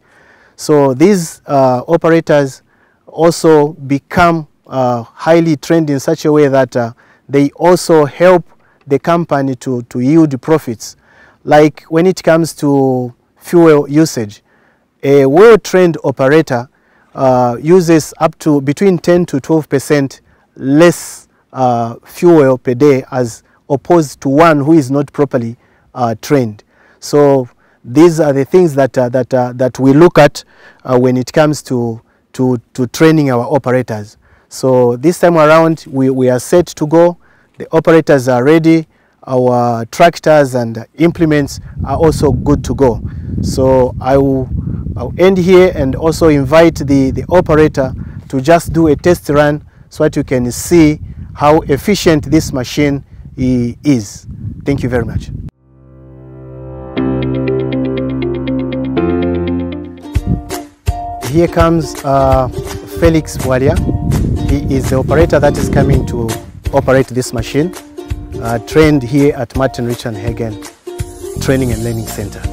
So these uh, operators also become uh, highly trained in such a way that uh, they also help the company to, to yield profits. Like when it comes to fuel usage, a well-trained operator uh, uses up to between 10 to 12 percent less uh, fuel per day as opposed to one who is not properly uh, trained. So these are the things that, uh, that, uh, that we look at uh, when it comes to, to, to training our operators. So this time around we, we are set to go. The operators are ready. Our tractors and implements are also good to go. So I will I'll end here and also invite the, the operator to just do a test run so that you can see how efficient this machine is. Thank you very much. Here comes uh, Felix Walia. He is the operator that is coming to operate this machine, uh, trained here at Martin Richenhagen Training and Learning Center.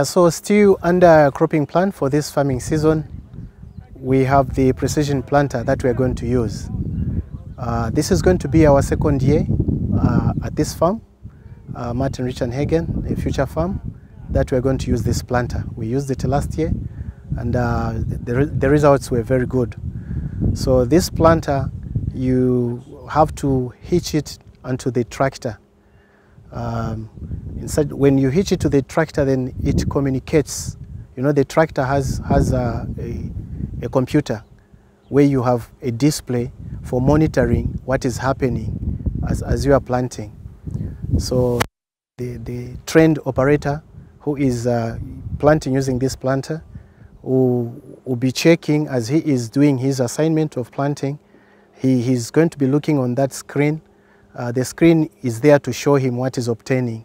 Yeah, so still under cropping plan for this farming season, we have the precision planter that we are going to use. Uh, this is going to be our second year uh, at this farm, uh, Martin Richenhagen, a future farm, that we are going to use this planter. We used it last year and uh, the, the results were very good. So this planter, you have to hitch it onto the tractor. Um, inside, when you hitch it to the tractor, then it communicates. You know, the tractor has, has a, a, a computer where you have a display for monitoring what is happening as, as you are planting. So the, the trained operator who is uh, planting using this planter will, will be checking as he is doing his assignment of planting. He, he's going to be looking on that screen. Uh, the screen is there to show him what is obtaining.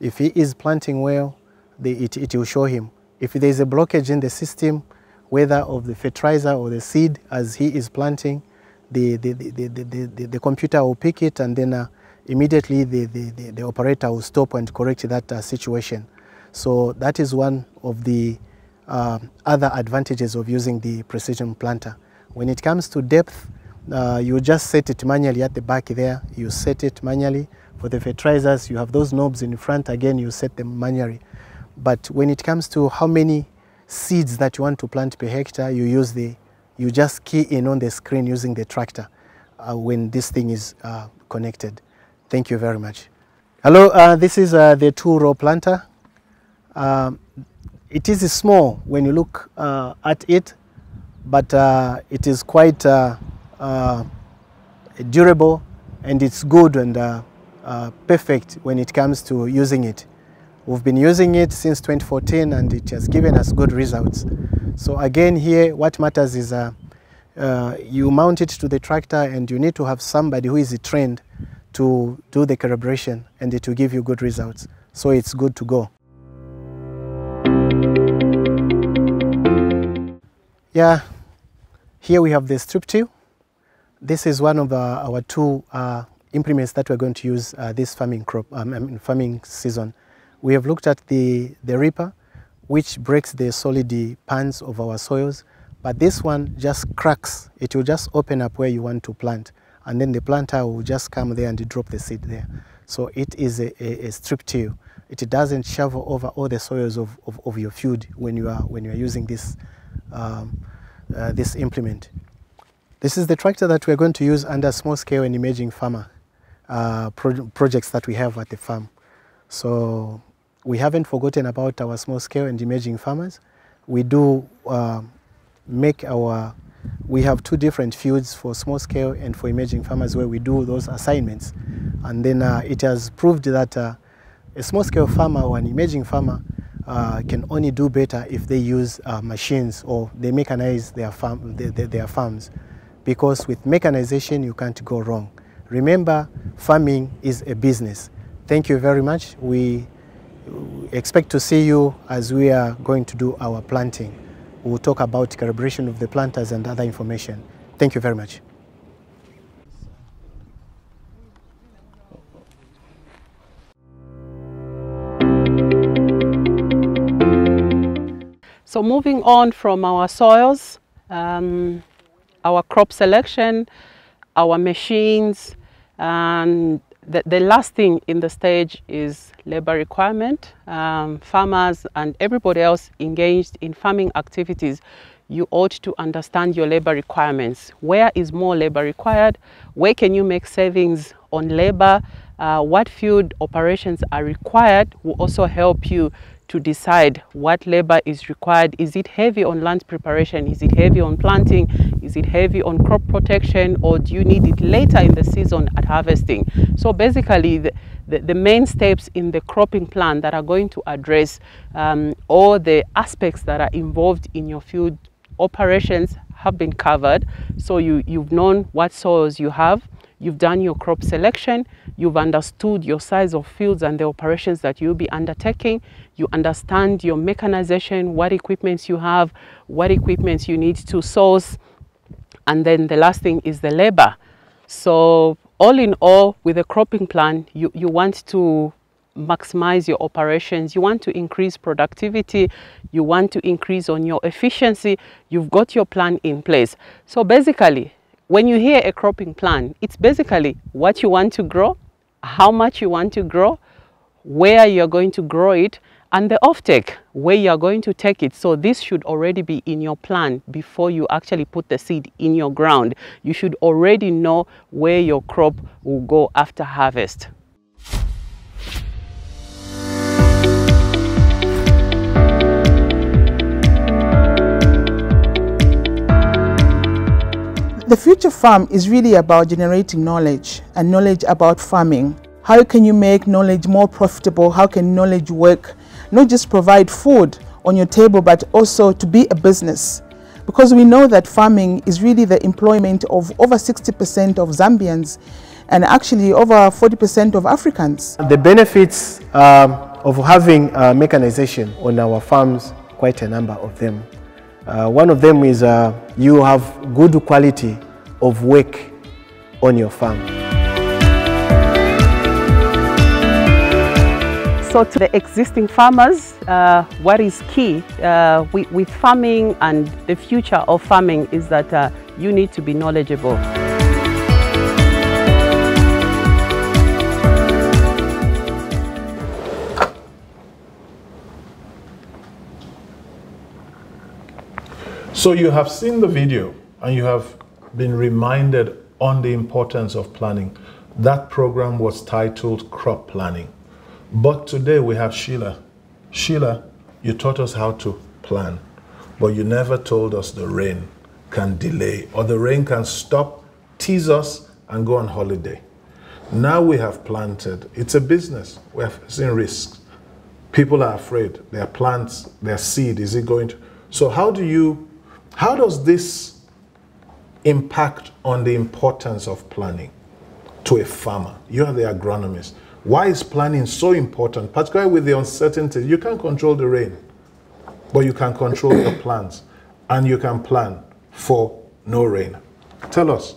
If he is planting well, the, it, it will show him. If there is a blockage in the system, whether of the fertilizer or the seed as he is planting, the, the, the, the, the, the, computer will pick it and then uh, immediately the, the, the, the, operator will stop and correct that uh, situation. So that is one of the uh, other advantages of using the precision planter. When it comes to depth, uh, you just set it manually at the back there. You set it manually. For the fertilizers, you have those knobs in front. Again, you set them manually. But when it comes to how many seeds that you want to plant per hectare, you use the, you just key in on the screen using the tractor uh, when this thing is uh, connected. Thank you very much. Hello, uh, this is uh, the two-row planter. Um, it is small when you look uh, at it, but uh, it is quite durable and it's good and uh, uh, perfect when it comes to using it. We've been using it since 2014 and it has given us good results. So again here what matters is you mount it to the tractor and you need to have somebody who is trained to do the calibration and it will give you good results. So it's good to go. Yeah, here we have the strip till. This is one of uh, our two uh, implements that we're going to use uh, this farming crop, um, farming season. We have looked at the, the ripper, which breaks the solid pans of our soils, but this one just cracks. It will just open up where you want to plant, and then the planter will just come there and drop the seed there. So it is a, a, a strip till. It doesn't shovel over all the soils of, of, of your field when you are, when you are using this um, uh, this implement. This is the tractor that we're going to use under small scale and emerging farmer uh, pro projects that we have at the farm. So we haven't forgotten about our small scale and emerging farmers. We do uh, make our, we have two different fields for small scale and for emerging farmers where we do those assignments. And then uh, it has proved that uh, a small scale farmer or an emerging farmer uh, can only do better if they use uh, machines or they mechanize their, farm, their, their farms. Because with mechanization, you can't go wrong. Remember, farming is a business. Thank you very much. We expect to see you as we are going to do our planting. We'll talk about calibration of the planters and other information. Thank you very much. So moving on from our soils, um, our crop selection, our machines, and the, the, last thing in the stage is labor requirement. Um, farmers and everybody else engaged in farming activities, you ought to understand your labor requirements. Where is more labor required? Where can you make savings on labor? Uh, what field operations are required will also help you to decide what labor is required. Is it heavy on land preparation? Is it heavy on planting? Is it heavy on crop protection? Or do you need it later in the season at harvesting? So basically, the, the, the main steps in the cropping plan that are going to address um, all the aspects that are involved in your field operations have been covered. So you, you've known what soils you have, you've done your crop selection, you've understood your size of fields and the operations that you'll be undertaking, you understand your mechanization, what equipments you have, what equipments you need to source, and then the last thing is the labor. So all in all, with a cropping plan, you, you want to maximize your operations, you want to increase productivity, you want to increase on your efficiency, you've got your plan in place. So basically, when you hear a cropping plan, it's basically what you want to grow, how much you want to grow, where you're going to grow it, and the offtake, where you're going to take it. So this should already be in your plan before you actually put the seed in your ground. You should already know where your crop will go after harvest. The Future Farm is really about generating knowledge and knowledge about farming. How can you make knowledge more profitable? How can knowledge work? Not just provide food on your table, but also to be a business. Because we know that farming is really the employment of over 60% of Zambians and actually over 40% of Africans. The benefits um, of having uh, mechanization on our farms, quite a number of them. Uh, one of them is uh, you have good quality of work on your farm. So to the existing farmers, uh, what is key uh, with, with, farming and the future of farming is that uh, you need to be knowledgeable. So you have seen the video and you have been reminded on the importance of planning. That program was titled Crop Planning. But today we have Sheila. Sheila, you taught us how to plan, but you never told us the rain can delay or the rain can stop, tease us, and go on holiday. Now we have planted. It's a business. We have seen risks. People are afraid. Their plants, their seed, is it going to? So how do you how does this impact on the importance of planning to a farmer? You are the agronomist. Why is planning so important, particularly with the uncertainty? You can't control the rain, but you can control your plans and you can plan for no rain. Tell us.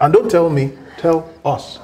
And don't tell me, tell us.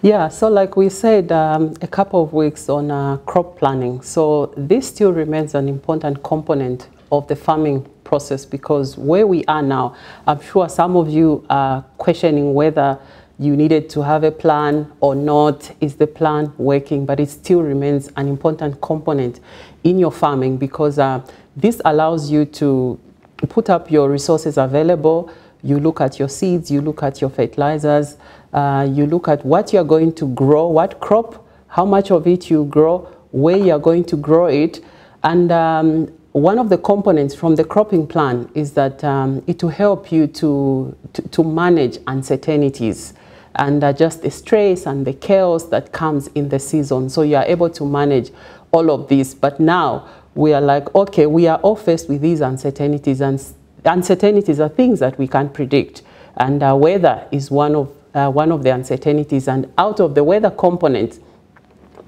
Yeah, so like we said um, a couple of weeks on uh, crop planning, so this still remains an important component of the farming process because where we are now, I'm sure some of you are questioning whether you needed to have a plan or not. Is the plan working? But it still remains an important component in your farming because uh, this allows you to put up your resources available. You look at your seeds, you look at your fertilizers, uh, you look at what you're going to grow, what crop, how much of it you grow, where you're going to grow it. And um, one of the components from the cropping plan is that um, it will help you to, to, to manage uncertainties and uh, just the stress and the chaos that comes in the season. So you are able to manage all of this. But now we are like, okay, we are all faced with these uncertainties and uncertainties are things that we can't predict. And uh, weather is one of, uh, one of the uncertainties. And out of the weather component,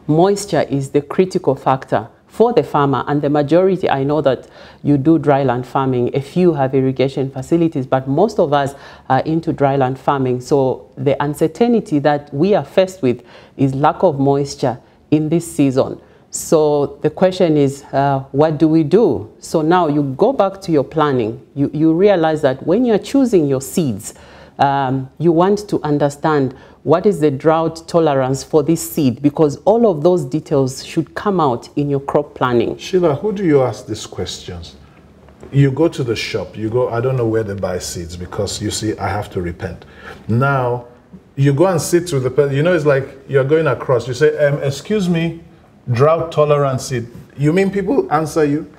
moisture is the critical factor for the farmer. And the majority, I know that you do dryland farming. A few have irrigation facilities, but most of us are into dryland farming. So the uncertainty that we are faced with is lack of moisture in this season. So the question is, uh, what do we do? So now you go back to your planning. You, you realize that when you're choosing your seeds, um, you want to understand what is the drought tolerance for this seed because all of those details should come out in your crop planning. Sheila, who do you ask these questions? You go to the shop, you go, I don't know where they buy seeds because you see, I have to repent. Now, you go and sit with the person, you know, it's like you're going across, you say, um, excuse me, drought tolerance seed. You mean people answer you?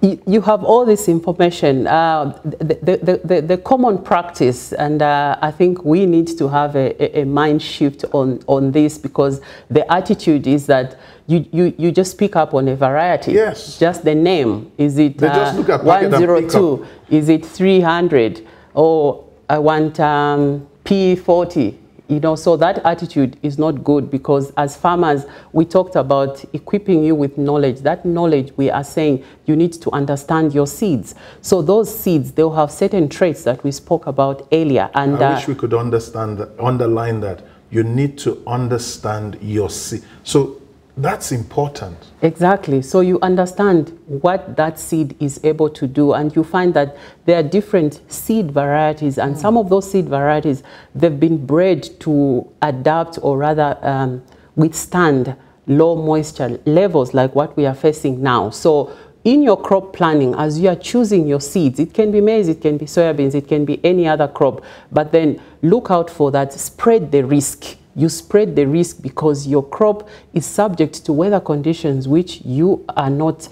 You, have all this information. Uh, the, the, the, the, common practice, and uh, I think we need to have a, a, mind shift on, on this because the attitude is that you, you, you just pick up on a variety. Yes. Just the name. Is it uh, 102? Is it 300? Or I want um, P40 you know, so that attitude is not good because as farmers, we talked about equipping you with knowledge. That knowledge, we are saying you need to understand your seeds. So those seeds, they'll have certain traits that we spoke about earlier. And I uh, wish we could understand, underline that. You need to understand your seed. So That's important. Exactly. So you understand what that seed is able to do, and you find that there are different seed varieties, and mm. some of those seed varieties they've been bred to adapt or rather um, withstand low moisture levels like what we are facing now. So in your crop planning, as you are choosing your seeds, it can be maize, it can be soybeans, it can be any other crop, but then look out for that, spread the risk you spread the risk because your crop is subject to weather conditions which you are not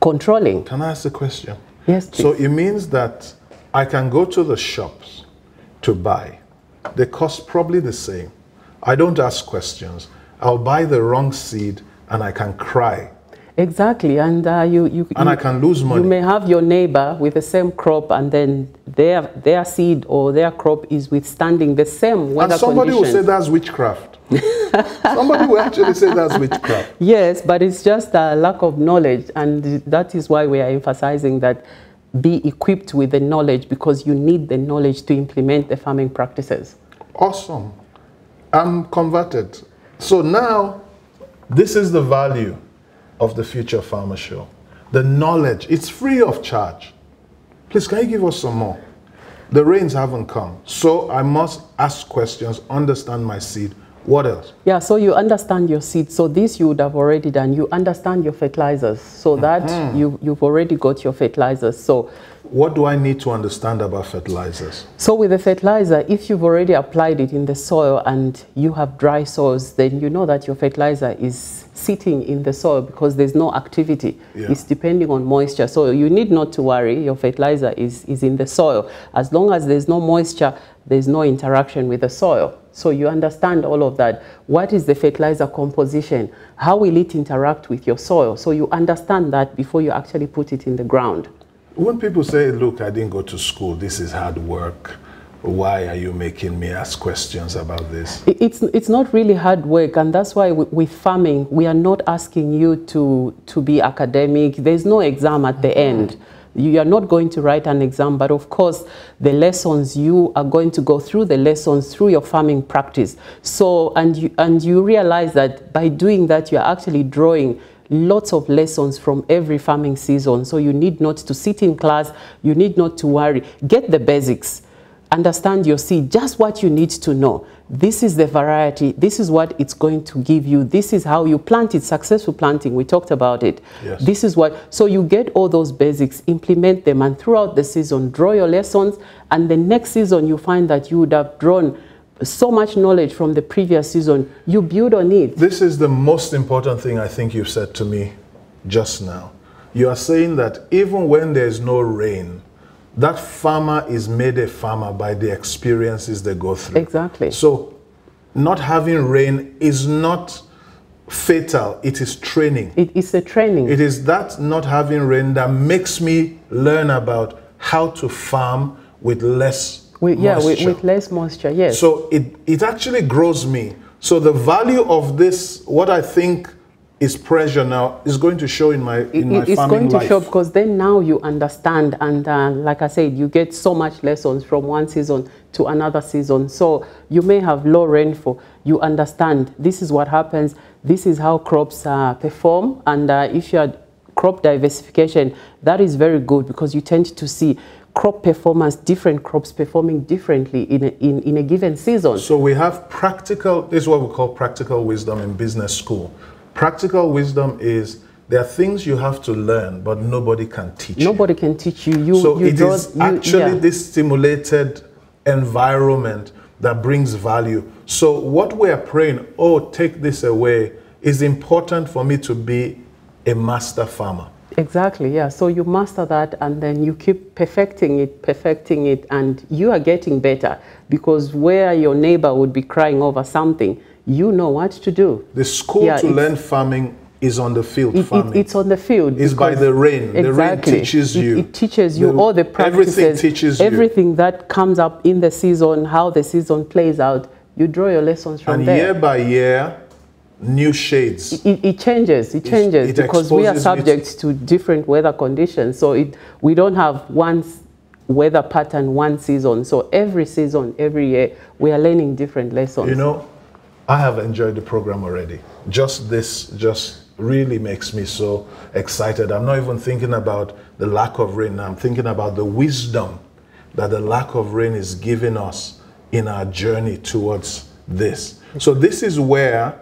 controlling. Can I ask a question? Yes, please. So it means that I can go to the shops to buy. They cost probably the same. I don't ask questions. I'll buy the wrong seed and I can cry Exactly, and uh, you, you and you, I can lose money. You may have your neighbor with the same crop, and then their their seed or their crop is withstanding the same weather And somebody conditions. will say that's witchcraft. somebody will actually say that's witchcraft. Yes, but it's just a lack of knowledge, and that is why we are emphasizing that be equipped with the knowledge because you need the knowledge to implement the farming practices. Awesome. I'm converted. So now, this is the value of the Future Farmer Show. The knowledge, it's free of charge. Please, can you give us some more? The rains haven't come, so I must ask questions, understand my seed. What else? Yeah, so you understand your seed. So this you would have already done. You understand your fertilizers. So that mm -hmm. you, you've already got your fertilizers. So what do I need to understand about fertilizers? So with the fertilizer, if you've already applied it in the soil and you have dry soils, then you know that your fertilizer is sitting in the soil because there's no activity. Yeah. It's depending on moisture. So you need not to worry, your fertilizer is, is in the soil. As long as there's no moisture, there's no interaction with the soil. So you understand all of that. What is the fertilizer composition? How will it interact with your soil? So you understand that before you actually put it in the ground. When people say, look, I didn't go to school, this is hard work, why are you making me ask questions about this? It's, it's not really hard work, and that's why with farming, we are not asking you to, to be academic. There's no exam at the mm-hmm. end. You are not going to write an exam, but of course, the lessons, you are going to go through the lessons through your farming practice. So, and you, and you realize that by doing that, you're actually drawing lots of lessons from every farming season. So you need not to sit in class, you need not to worry. Get the basics. Understand your seed, just what you need to know. This is the variety, this is what it's going to give you, this is how you plant it, successful planting, we talked about it. Yes. This is what, so you get all those basics, implement them, and throughout the season, draw your lessons, and the next season you find that you would have drawn so much knowledge from the previous season, you build on it. This is the most important thing I think you said to me just now. You are saying that even when there's no rain, that farmer is made a farmer by the experiences they go through. Exactly. So, not having rain is not fatal, it is training. It is a training. It is that not having rain that makes me learn about how to farm with less with, yeah, with, with, less moisture, yes. So it, it actually grows me. So the value of this, what I think is pressure now, is going to show in my in it, my It's going to life. show because then now you understand, and uh, like I said, you get so much lessons from one season to another season. So you may have low rainfall. You understand this is what happens. This is how crops uh, perform, and uh, if you are crop diversification, that is very good because you tend to see crop performance, different crops performing differently in a, in, in a given season. So we have practical, this is what we call practical wisdom in business school. Practical wisdom is there are things you have to learn, but nobody can teach Nobody you. can teach you. you so you it is actually yeah. this stimulated environment that brings value. So what we are praying, oh, take this away, is important for me to be a master farmer. Exactly, yeah. So you master that and then you keep perfecting it, perfecting it, and you are getting better because where your neighbor would be crying over something, you know what to do. The school yeah, to learn farming is on the field it, farming. It, it's on the field. It's by the rain. Exactly. The rain teaches you. It, it teaches you the, all the practices. Everything teaches you. Everything that comes up in the season, how the season plays out, you draw your lessons from and there. And year by year, new shades. It, it changes. It changes because we are subject to different weather conditions. So it we don't have one weather pattern one season. So every season, every year, we are learning different lessons. You know, I have enjoyed the program already. Just this just really makes me so excited. I'm not even thinking about the lack of rain. I'm thinking about the wisdom that the lack of rain is giving us in our journey towards this. So this is where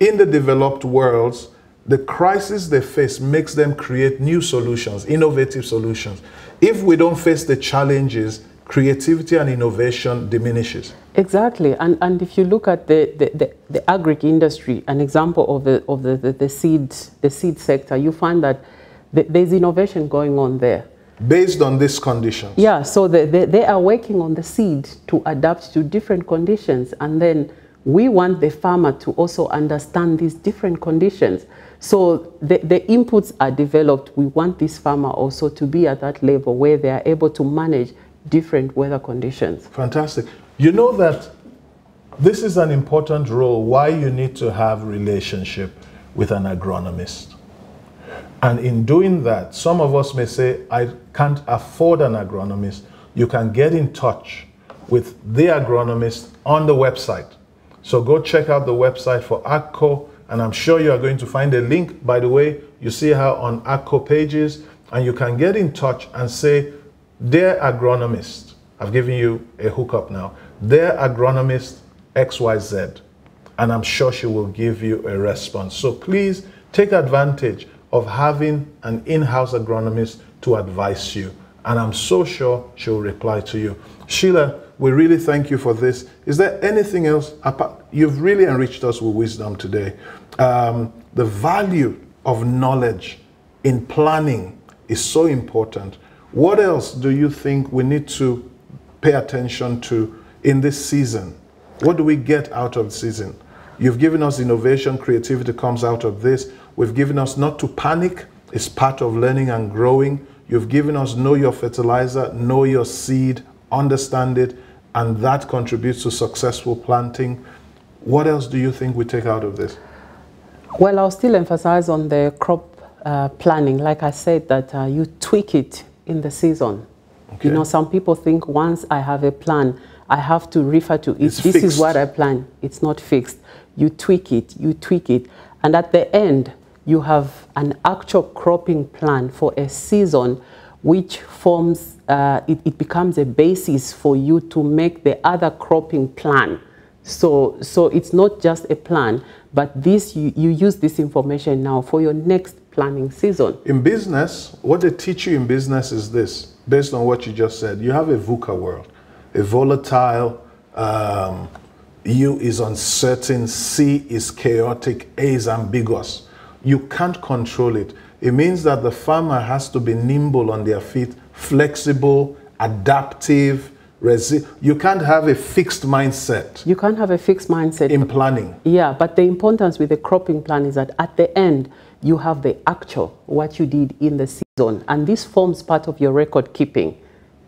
in the developed worlds the crisis they face makes them create new solutions, innovative solutions. If we don't face the challenges, creativity and innovation diminishes. Exactly, and and if you look at the the, the, the agric industry, an example of the of the, the, the seed the seed sector, you find that th there's innovation going on there. Based on these conditions. Yeah, so the, the, they are working on the seed to adapt to different conditions, and then we want the farmer to also understand these different conditions. So the, the inputs are developed. We want this farmer also to be at that level where they are able to manage different weather conditions. Fantastic. You know that this is an important role why you need to have relationship with an agronomist. And in doing that, some of us may say, I can't afford an agronomist. You can get in touch with the agronomist on the website. So go check out the website for AGCO and I'm sure you are going to find a link, by the way, you see how on AGCO pages, and you can get in touch and say, Dear agronomist, I've given you a hookup now, Dear agronomist XYZ, and I'm sure she will give you a response. So please take advantage of having an in house agronomist to advise you. And I'm so sure she'll reply to you. Sheila, we really thank you for this. Is there anything else? You've really enriched us with wisdom today um, the value of knowledge in planning is so important. What else do you think we need to pay attention to in this season? What do we get out of the season? You've given us innovation, creativity comes out of this. We've given us not to panic, it's part of learning and growing. You've given us know your fertilizer, know your seed, understand it, and that contributes to successful planting. What else do you think we take out of this? Well, I'll still emphasize on the crop uh, planning. Like I said, that uh, you tweak it in the season. Okay. You know, some people think once I have a plan, I have to refer to it. It's this fixed. is what I plan. It's not fixed. You tweak it, you tweak it. And at the end, you have an actual cropping plan for a season which forms, uh, it, it becomes a basis for you to make the other cropping plan. So, so it's not just a plan, but this you, you use this information now for your next planning season. In business, what they teach you in business is this, based on what you just said. You have a VUCA world, a volatile, um, U is uncertain, C is chaotic, A is ambiguous. You can't control it. It means that the farmer has to be nimble on their feet, flexible, adaptive, Resi you can't have a fixed mindset. You can't have a fixed mindset. In planning. Yeah, but the importance with the cropping plan is that at the end, you have the actual, what you did in the season. And this forms part of your record keeping,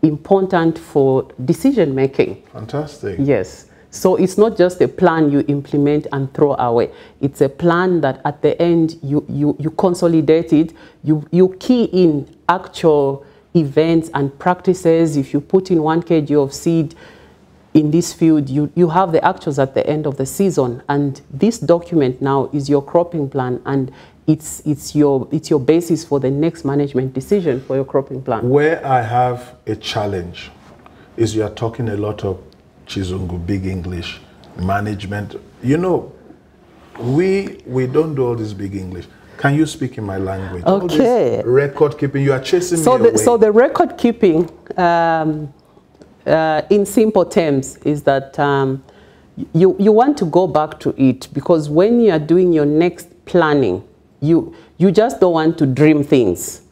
important for decision making. Fantastic. Yes. So it's not just a plan you implement and throw away. It's a plan that at the end you, you, you consolidate it, you, you key in actual events and practices. If you put in one kg of seed in this field, you, you have the actuals at the end of the season. And this document now is your cropping plan and it's, it's, your, it's your basis for the next management decision for your cropping plan. Where I have a challenge is you are talking a lot of Chizungu, big English, management. You know, we, we don't do all this big English. Can you speak in my language? Okay. record keeping, you are chasing so me the, So the record keeping, um, uh, in simple terms, is that um, you, you want to go back to it because when you are doing your next planning, you, you just don't want to dream things.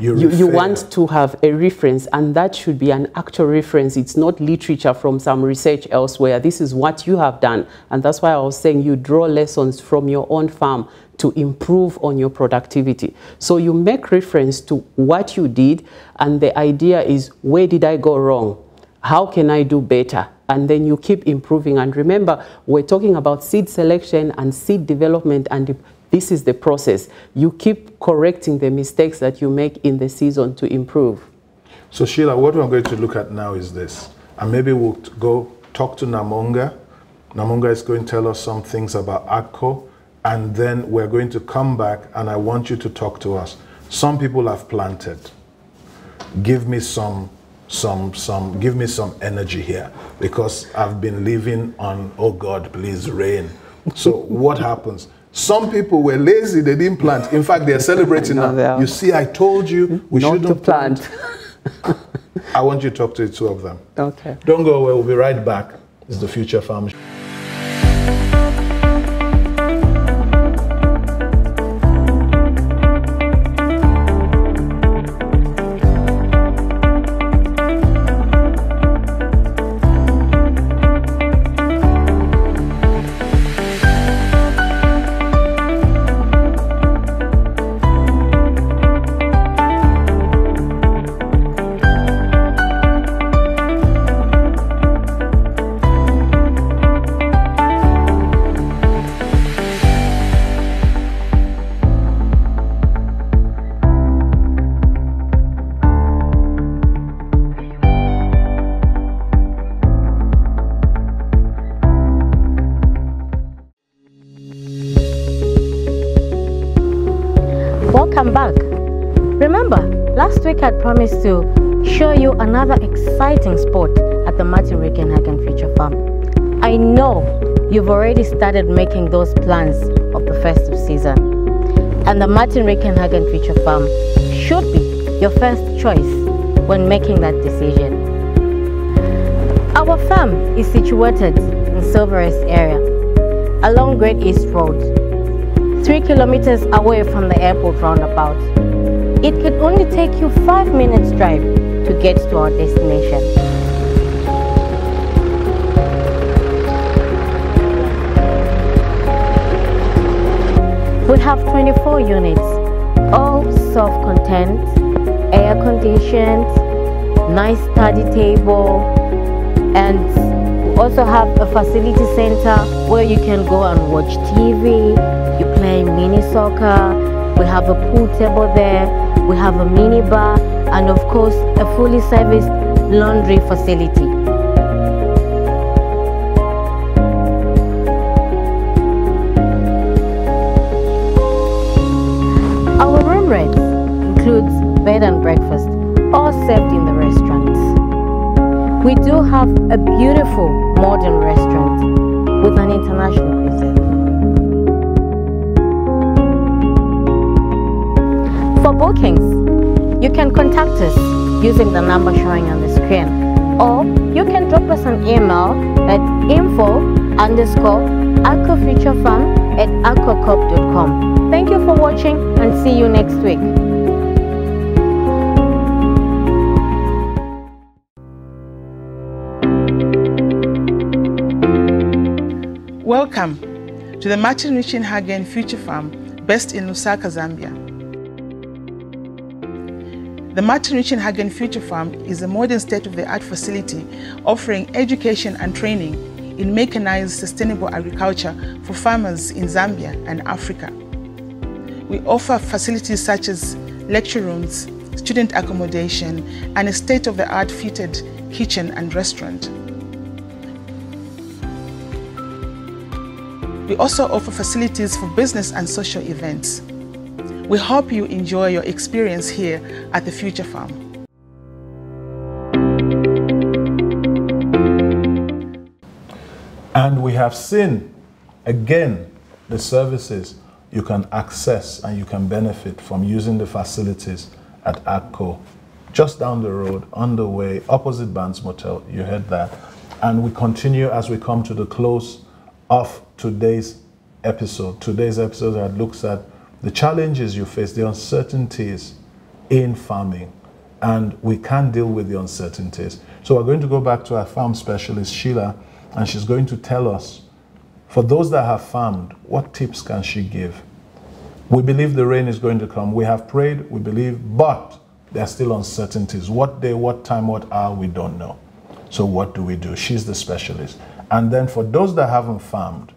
You, you, you, want to have a reference, and that should be an actual reference. It's not literature from some research elsewhere. This is what you have done. And that's why I was saying you draw lessons from your own farm to improve on your productivity. So you make reference to what you did, and the idea is where did I go wrong? How can I do better? And then you keep improving. And remember, we're talking about seed selection and seed development, and this is the process. You keep correcting the mistakes that you make in the season to improve. So, Sheila, what we're going to look at now is this. And maybe we'll go talk to Namonga Namunga is going to tell us some things about AGCO, and then we're going to come back and I want you to talk to us. Some people have planted. Give me some some some give me some energy here because I've been living on oh God please rain. So what happens? Some people were lazy, they didn't plant. In fact, they're celebrating No, they now. You see, I told you we Not shouldn't to plant. I want you to talk to the two of them. okay. Don't go away, we'll be right back. It's the Future Farm week I promised to show you another exciting spot at the Martin Richenhagen Future Farm. I know you've already started making those plans of the festive season. And the Martin Richenhagen Future Farm should be your first choice when making that decision. Our farm is situated in Silverest area along Great East Road, three kilometers away from the airport roundabout. It could only take you five minutes drive to get to our destination. We have 24 units, all self-contained, air-conditioned, nice study table, and we also have a facility center where you can go and watch TV, you play mini soccer, we have a pool table there, we have a mini bar, and of course a fully serviced laundry facility. Our room rent includes bed and breakfast, all served in the restaurant. We do have a beautiful modern restaurant with an international bookings, you can contact us using the number showing on the screen or you can drop us an email at info underscore agcofuturefarm at agcocorp.com. Thank you for watching and see you next week. Welcome to the Martin Richenhagen Future Farm, based in Lusaka, Zambia. The Martin Hagen Future Farm is a modern state-of-the-art facility offering education and training in mechanized sustainable agriculture for farmers in Zambia and Africa. We offer facilities such as lecture rooms, student accommodation, and a state-of-the-art fitted kitchen and restaurant. We also offer facilities for business and social events. We hope you enjoy your experience here at the Future Farm. And we have seen again the services you can access and you can benefit from using the facilities at AGCO. Just down the road, on the way, opposite Barnes Motel, you heard that. And we continue as we come to the close of today's episode. Today's episode that looks at the challenges you face, the uncertainties in farming, and we can deal with the uncertainties. So we're going to go back to our farm specialist, Sheila, and she's going to tell us, for those that have farmed, what tips can she give? We believe the rain is going to come. We have prayed, we believe, but there are still uncertainties. What day, what time, what hour, we don't know. So what do we do? She's the specialist. And then for those that haven't farmed,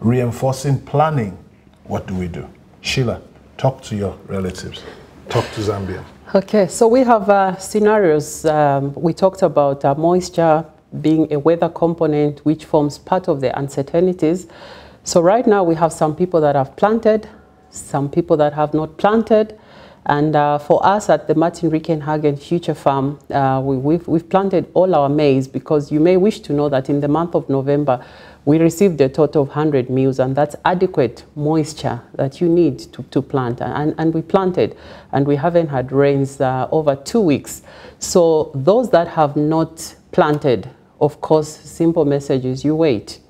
reinforcing planning, what do we do? Sheila, talk to your relatives. Talk to Zambia. Okay, so we have uh, scenarios. Um, we talked about uh, moisture being a weather component which forms part of the uncertainties. So right now we have some people that have planted, some people that have not planted, and uh, for us at the Martin Richenhagen Future Farm, uh, we, have planted all our maize because you may wish to know that in the month of November, we received a total of 100 meals, and that's adequate moisture that you need to, to plant. And, and we planted, and we haven't had rains uh, over two weeks. So those that have not planted, of course, simple message is you wait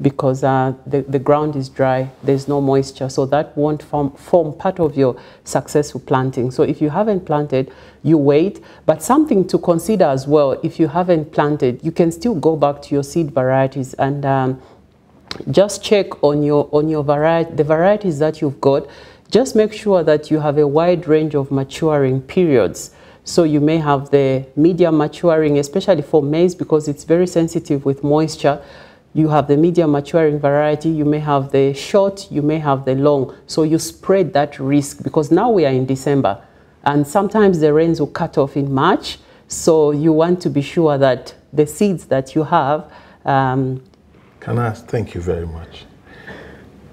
because uh, the, the ground is dry, there's no moisture, so that won't form, form part of your successful planting. So if you haven't planted, you wait. But something to consider as well, if you haven't planted, you can still go back to your seed varieties and um, just check on your on your variety, the varieties that you've got. Just make sure that you have a wide range of maturing periods. So you may have the medium maturing, especially for maize because it's very sensitive with moisture. You have the medium maturing variety, you may have the short, you may have the long. So you spread that risk because now we are in December and sometimes the rains will cut off in March. So you want to be sure that the seeds that you have. Um, Can I ask, thank you very much.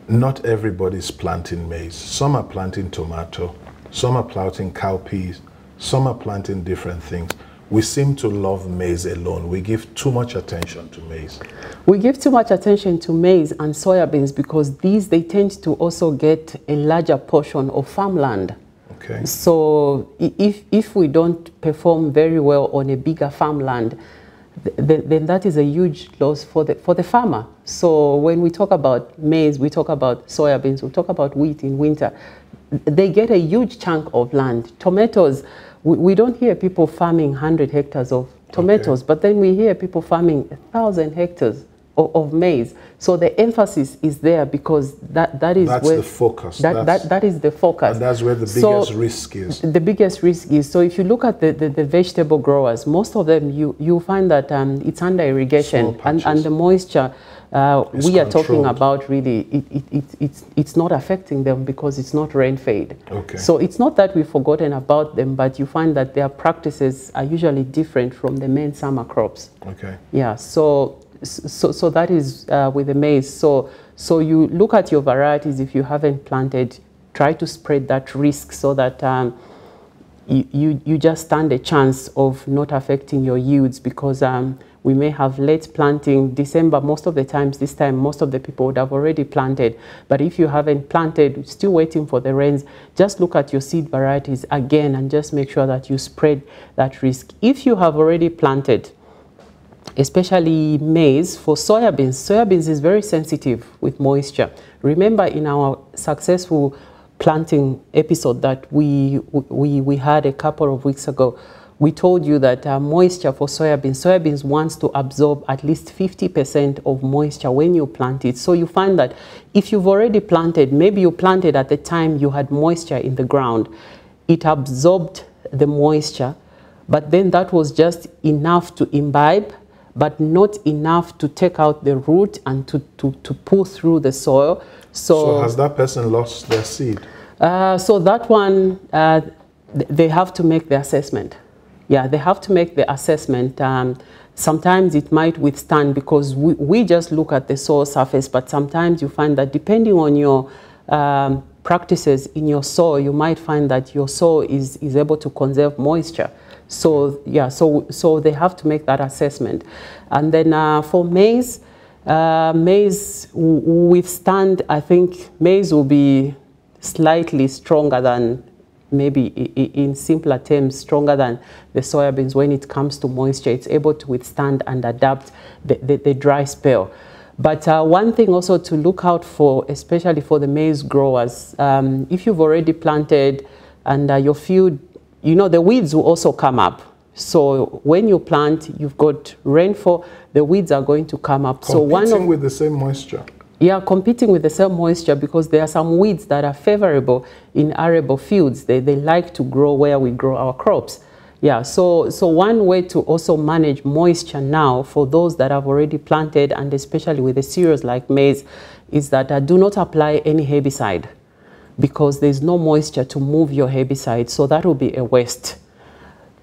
Not everybody's planting maize. Some are planting tomato, some are planting cowpeas, some are planting different things we seem to love maize alone. We give too much attention to maize. We give too much attention to maize and soybeans because these, they tend to also get a larger portion of farmland. Okay. So if, if we don't perform very well on a bigger farmland, then, then that is a huge loss for the, for the farmer. So when we talk about maize, we talk about soybeans, we talk about wheat in winter, they get a huge chunk of land. Tomatoes, we, we don't hear people farming 100 hectares of tomatoes, okay. but then we hear people farming 1,000 hectares of, of, maize. So the emphasis is there because that, that is that's where... the focus. That, that, that is the focus. And that's where the so biggest risk is. The biggest risk is, so if you look at the, the, the vegetable growers, most of them, you, you find that um, it's under irrigation and, and the moisture uh, we are talking about really, it, it, it, it's, it's not affecting them because it's not rain fed. Okay. So it's not that we've forgotten about them, but you find that their practices are usually different from the main summer crops. Okay. Yeah, so, so, so that is uh, with the maize. So, so you look at your varieties if you haven't planted, try to spread that risk so that um, you, you, you just stand a chance of not affecting your yields because um, we may have late planting December most of the times this time most of the people would have already planted. But if you haven't planted still waiting for the rains just look at your seed varieties again and just make sure that you spread that risk. If you have already planted especially maize for soybeans soybeans is very sensitive with moisture. Remember in our successful planting episode that we we we had a couple of weeks ago we told you that uh, moisture for soybeans, soybeans wants to absorb at least 50% of moisture when you plant it. So you find that if you've already planted, maybe you planted at the time you had moisture in the ground, it absorbed the moisture, but then that was just enough to imbibe, but not enough to take out the root and to, to, to pull through the soil. So, so has that person lost their seed? Uh, so that one, uh, they have to make the assessment. Yeah, they have to make the assessment. Um, sometimes it might withstand because we, we just look at the soil surface, but sometimes you find that depending on your um, practices in your soil, you might find that your soil is, is able to conserve moisture. So yeah, so, so they have to make that assessment. And then uh, for maize, uh, maize withstand, I think maize will be slightly stronger than maybe in simpler terms, stronger than the soybeans when it comes to moisture. It's able to withstand and adapt the, the, the dry spell. But uh, one thing also to look out for, especially for the maize growers, um, if you've already planted and uh, your field, you know, the weeds will also come up. So when you plant, you've got rainfall, the weeds are going to come up. Competing so one of, with the same moisture you are competing with the same moisture because there are some weeds that are favorable in arable fields. They, they like to grow where we grow our crops. Yeah, so, so one way to also manage moisture now for those that have already planted and especially with the cereals like maize is that uh, do not apply any herbicide because there's no moisture to move your herbicide. So that will be a waste.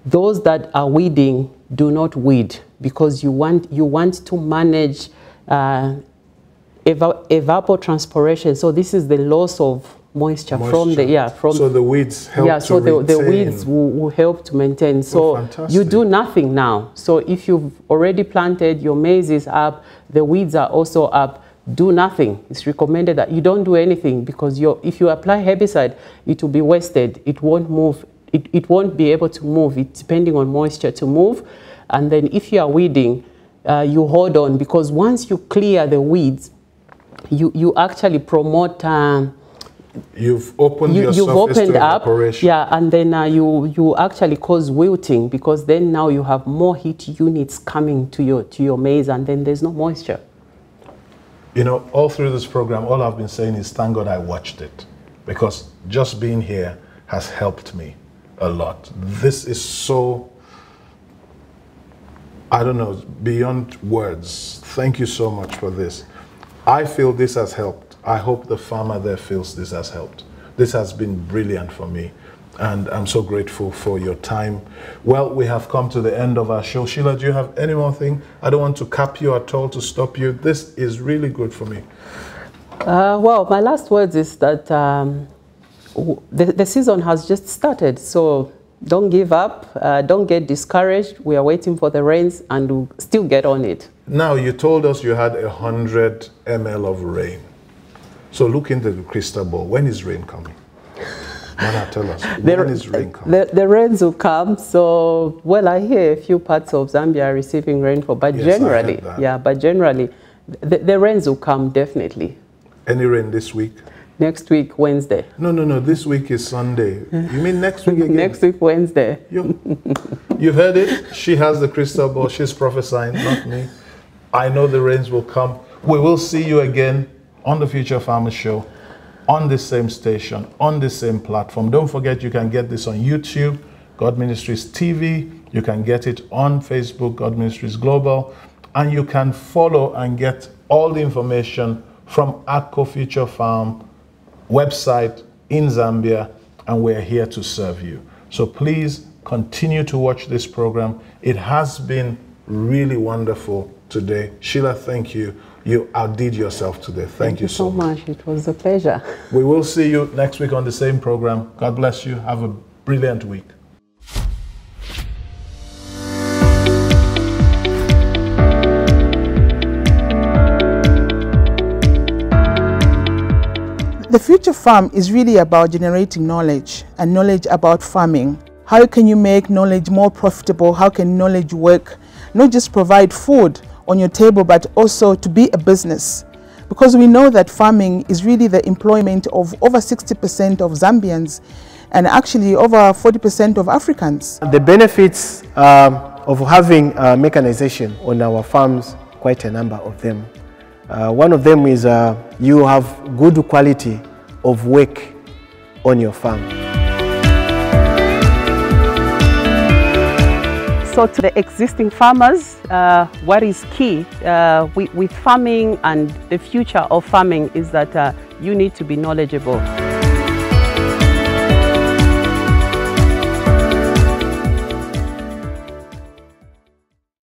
Those that are weeding, do not weed because you want, you want to manage uh, eva evapotranspiration. So this is the loss of moisture, moisture, from the yeah from so the weeds help yeah so the, the weeds will, will, help to maintain. So oh, you do nothing now. So if you've already planted your maize is up the weeds are also up do nothing. It's recommended that you don't do anything because you if you apply herbicide it will be wasted. It won't move. It, it won't be able to move. It's depending on moisture to move. And then if you are weeding uh, you hold on because once you clear the weeds you you actually promote um, You've opened you, you've opened up, yeah, and then uh, you you actually cause wilting because then now you have more heat units coming to your to your maize, and then there's no moisture. You know, all through this program, all I've been saying is thank God I watched it, because just being here has helped me a lot. This is so, I don't know, beyond words. Thank you so much for this. I feel this has helped I hope the farmer there feels this has helped. This has been brilliant for me and I'm so grateful for your time. Well, we have come to the end of our show. Sheila, do you have any more thing? I don't want to cap you at all to stop you. This is really good for me. Uh, well, my last words is that um, the, the season has just started, so don't give up, uh, don't get discouraged. We are waiting for the rains and we'll still get on it. Now, you told us you had 100 ml of rain. So look into the crystal ball. When is rain coming? Mana, tell us. The, when is rain coming? The, the, rains will come. So, well, I hear a few parts of Zambia are receiving rainfall, but yes, generally, yeah, but generally, the, the rains will come definitely. Any rain this week? Next week, Wednesday. No, no, no. This week is Sunday. You mean next week again? next week, Wednesday. You, you've heard it. She has the crystal ball. She's prophesying, not me. I know the rains will come. We will see you again on the Future Farmer Show on the same station, on the same platform. Don't forget you can get this on YouTube, God Ministries TV. You can get it on Facebook, God Ministries Global. And you can follow and get all the information from AGCO Future Farm website in Zambia. And we're here to serve you. So please continue to watch this program. It has been really wonderful today. Sheila, thank you. You outdid yourself today. Thank, Thank you, so much. much. It was a pleasure. We will see you next week on the same program. God bless you. Have a brilliant week. The Future Farm is really about generating knowledge and knowledge about farming. How can you make knowledge more profitable? How can knowledge work? Not just provide food, on your table, but also to be a business. Because we know that farming is really the employment of over 60% of Zambians and actually over 40% of Africans. The benefits um, of having uh, mechanization on our farms, quite a number of them. Uh, one of them is uh, you have good quality of work on your farm. So to the existing farmers, uh, what is key uh, with, with, farming and the future of farming is that uh, you need to be knowledgeable.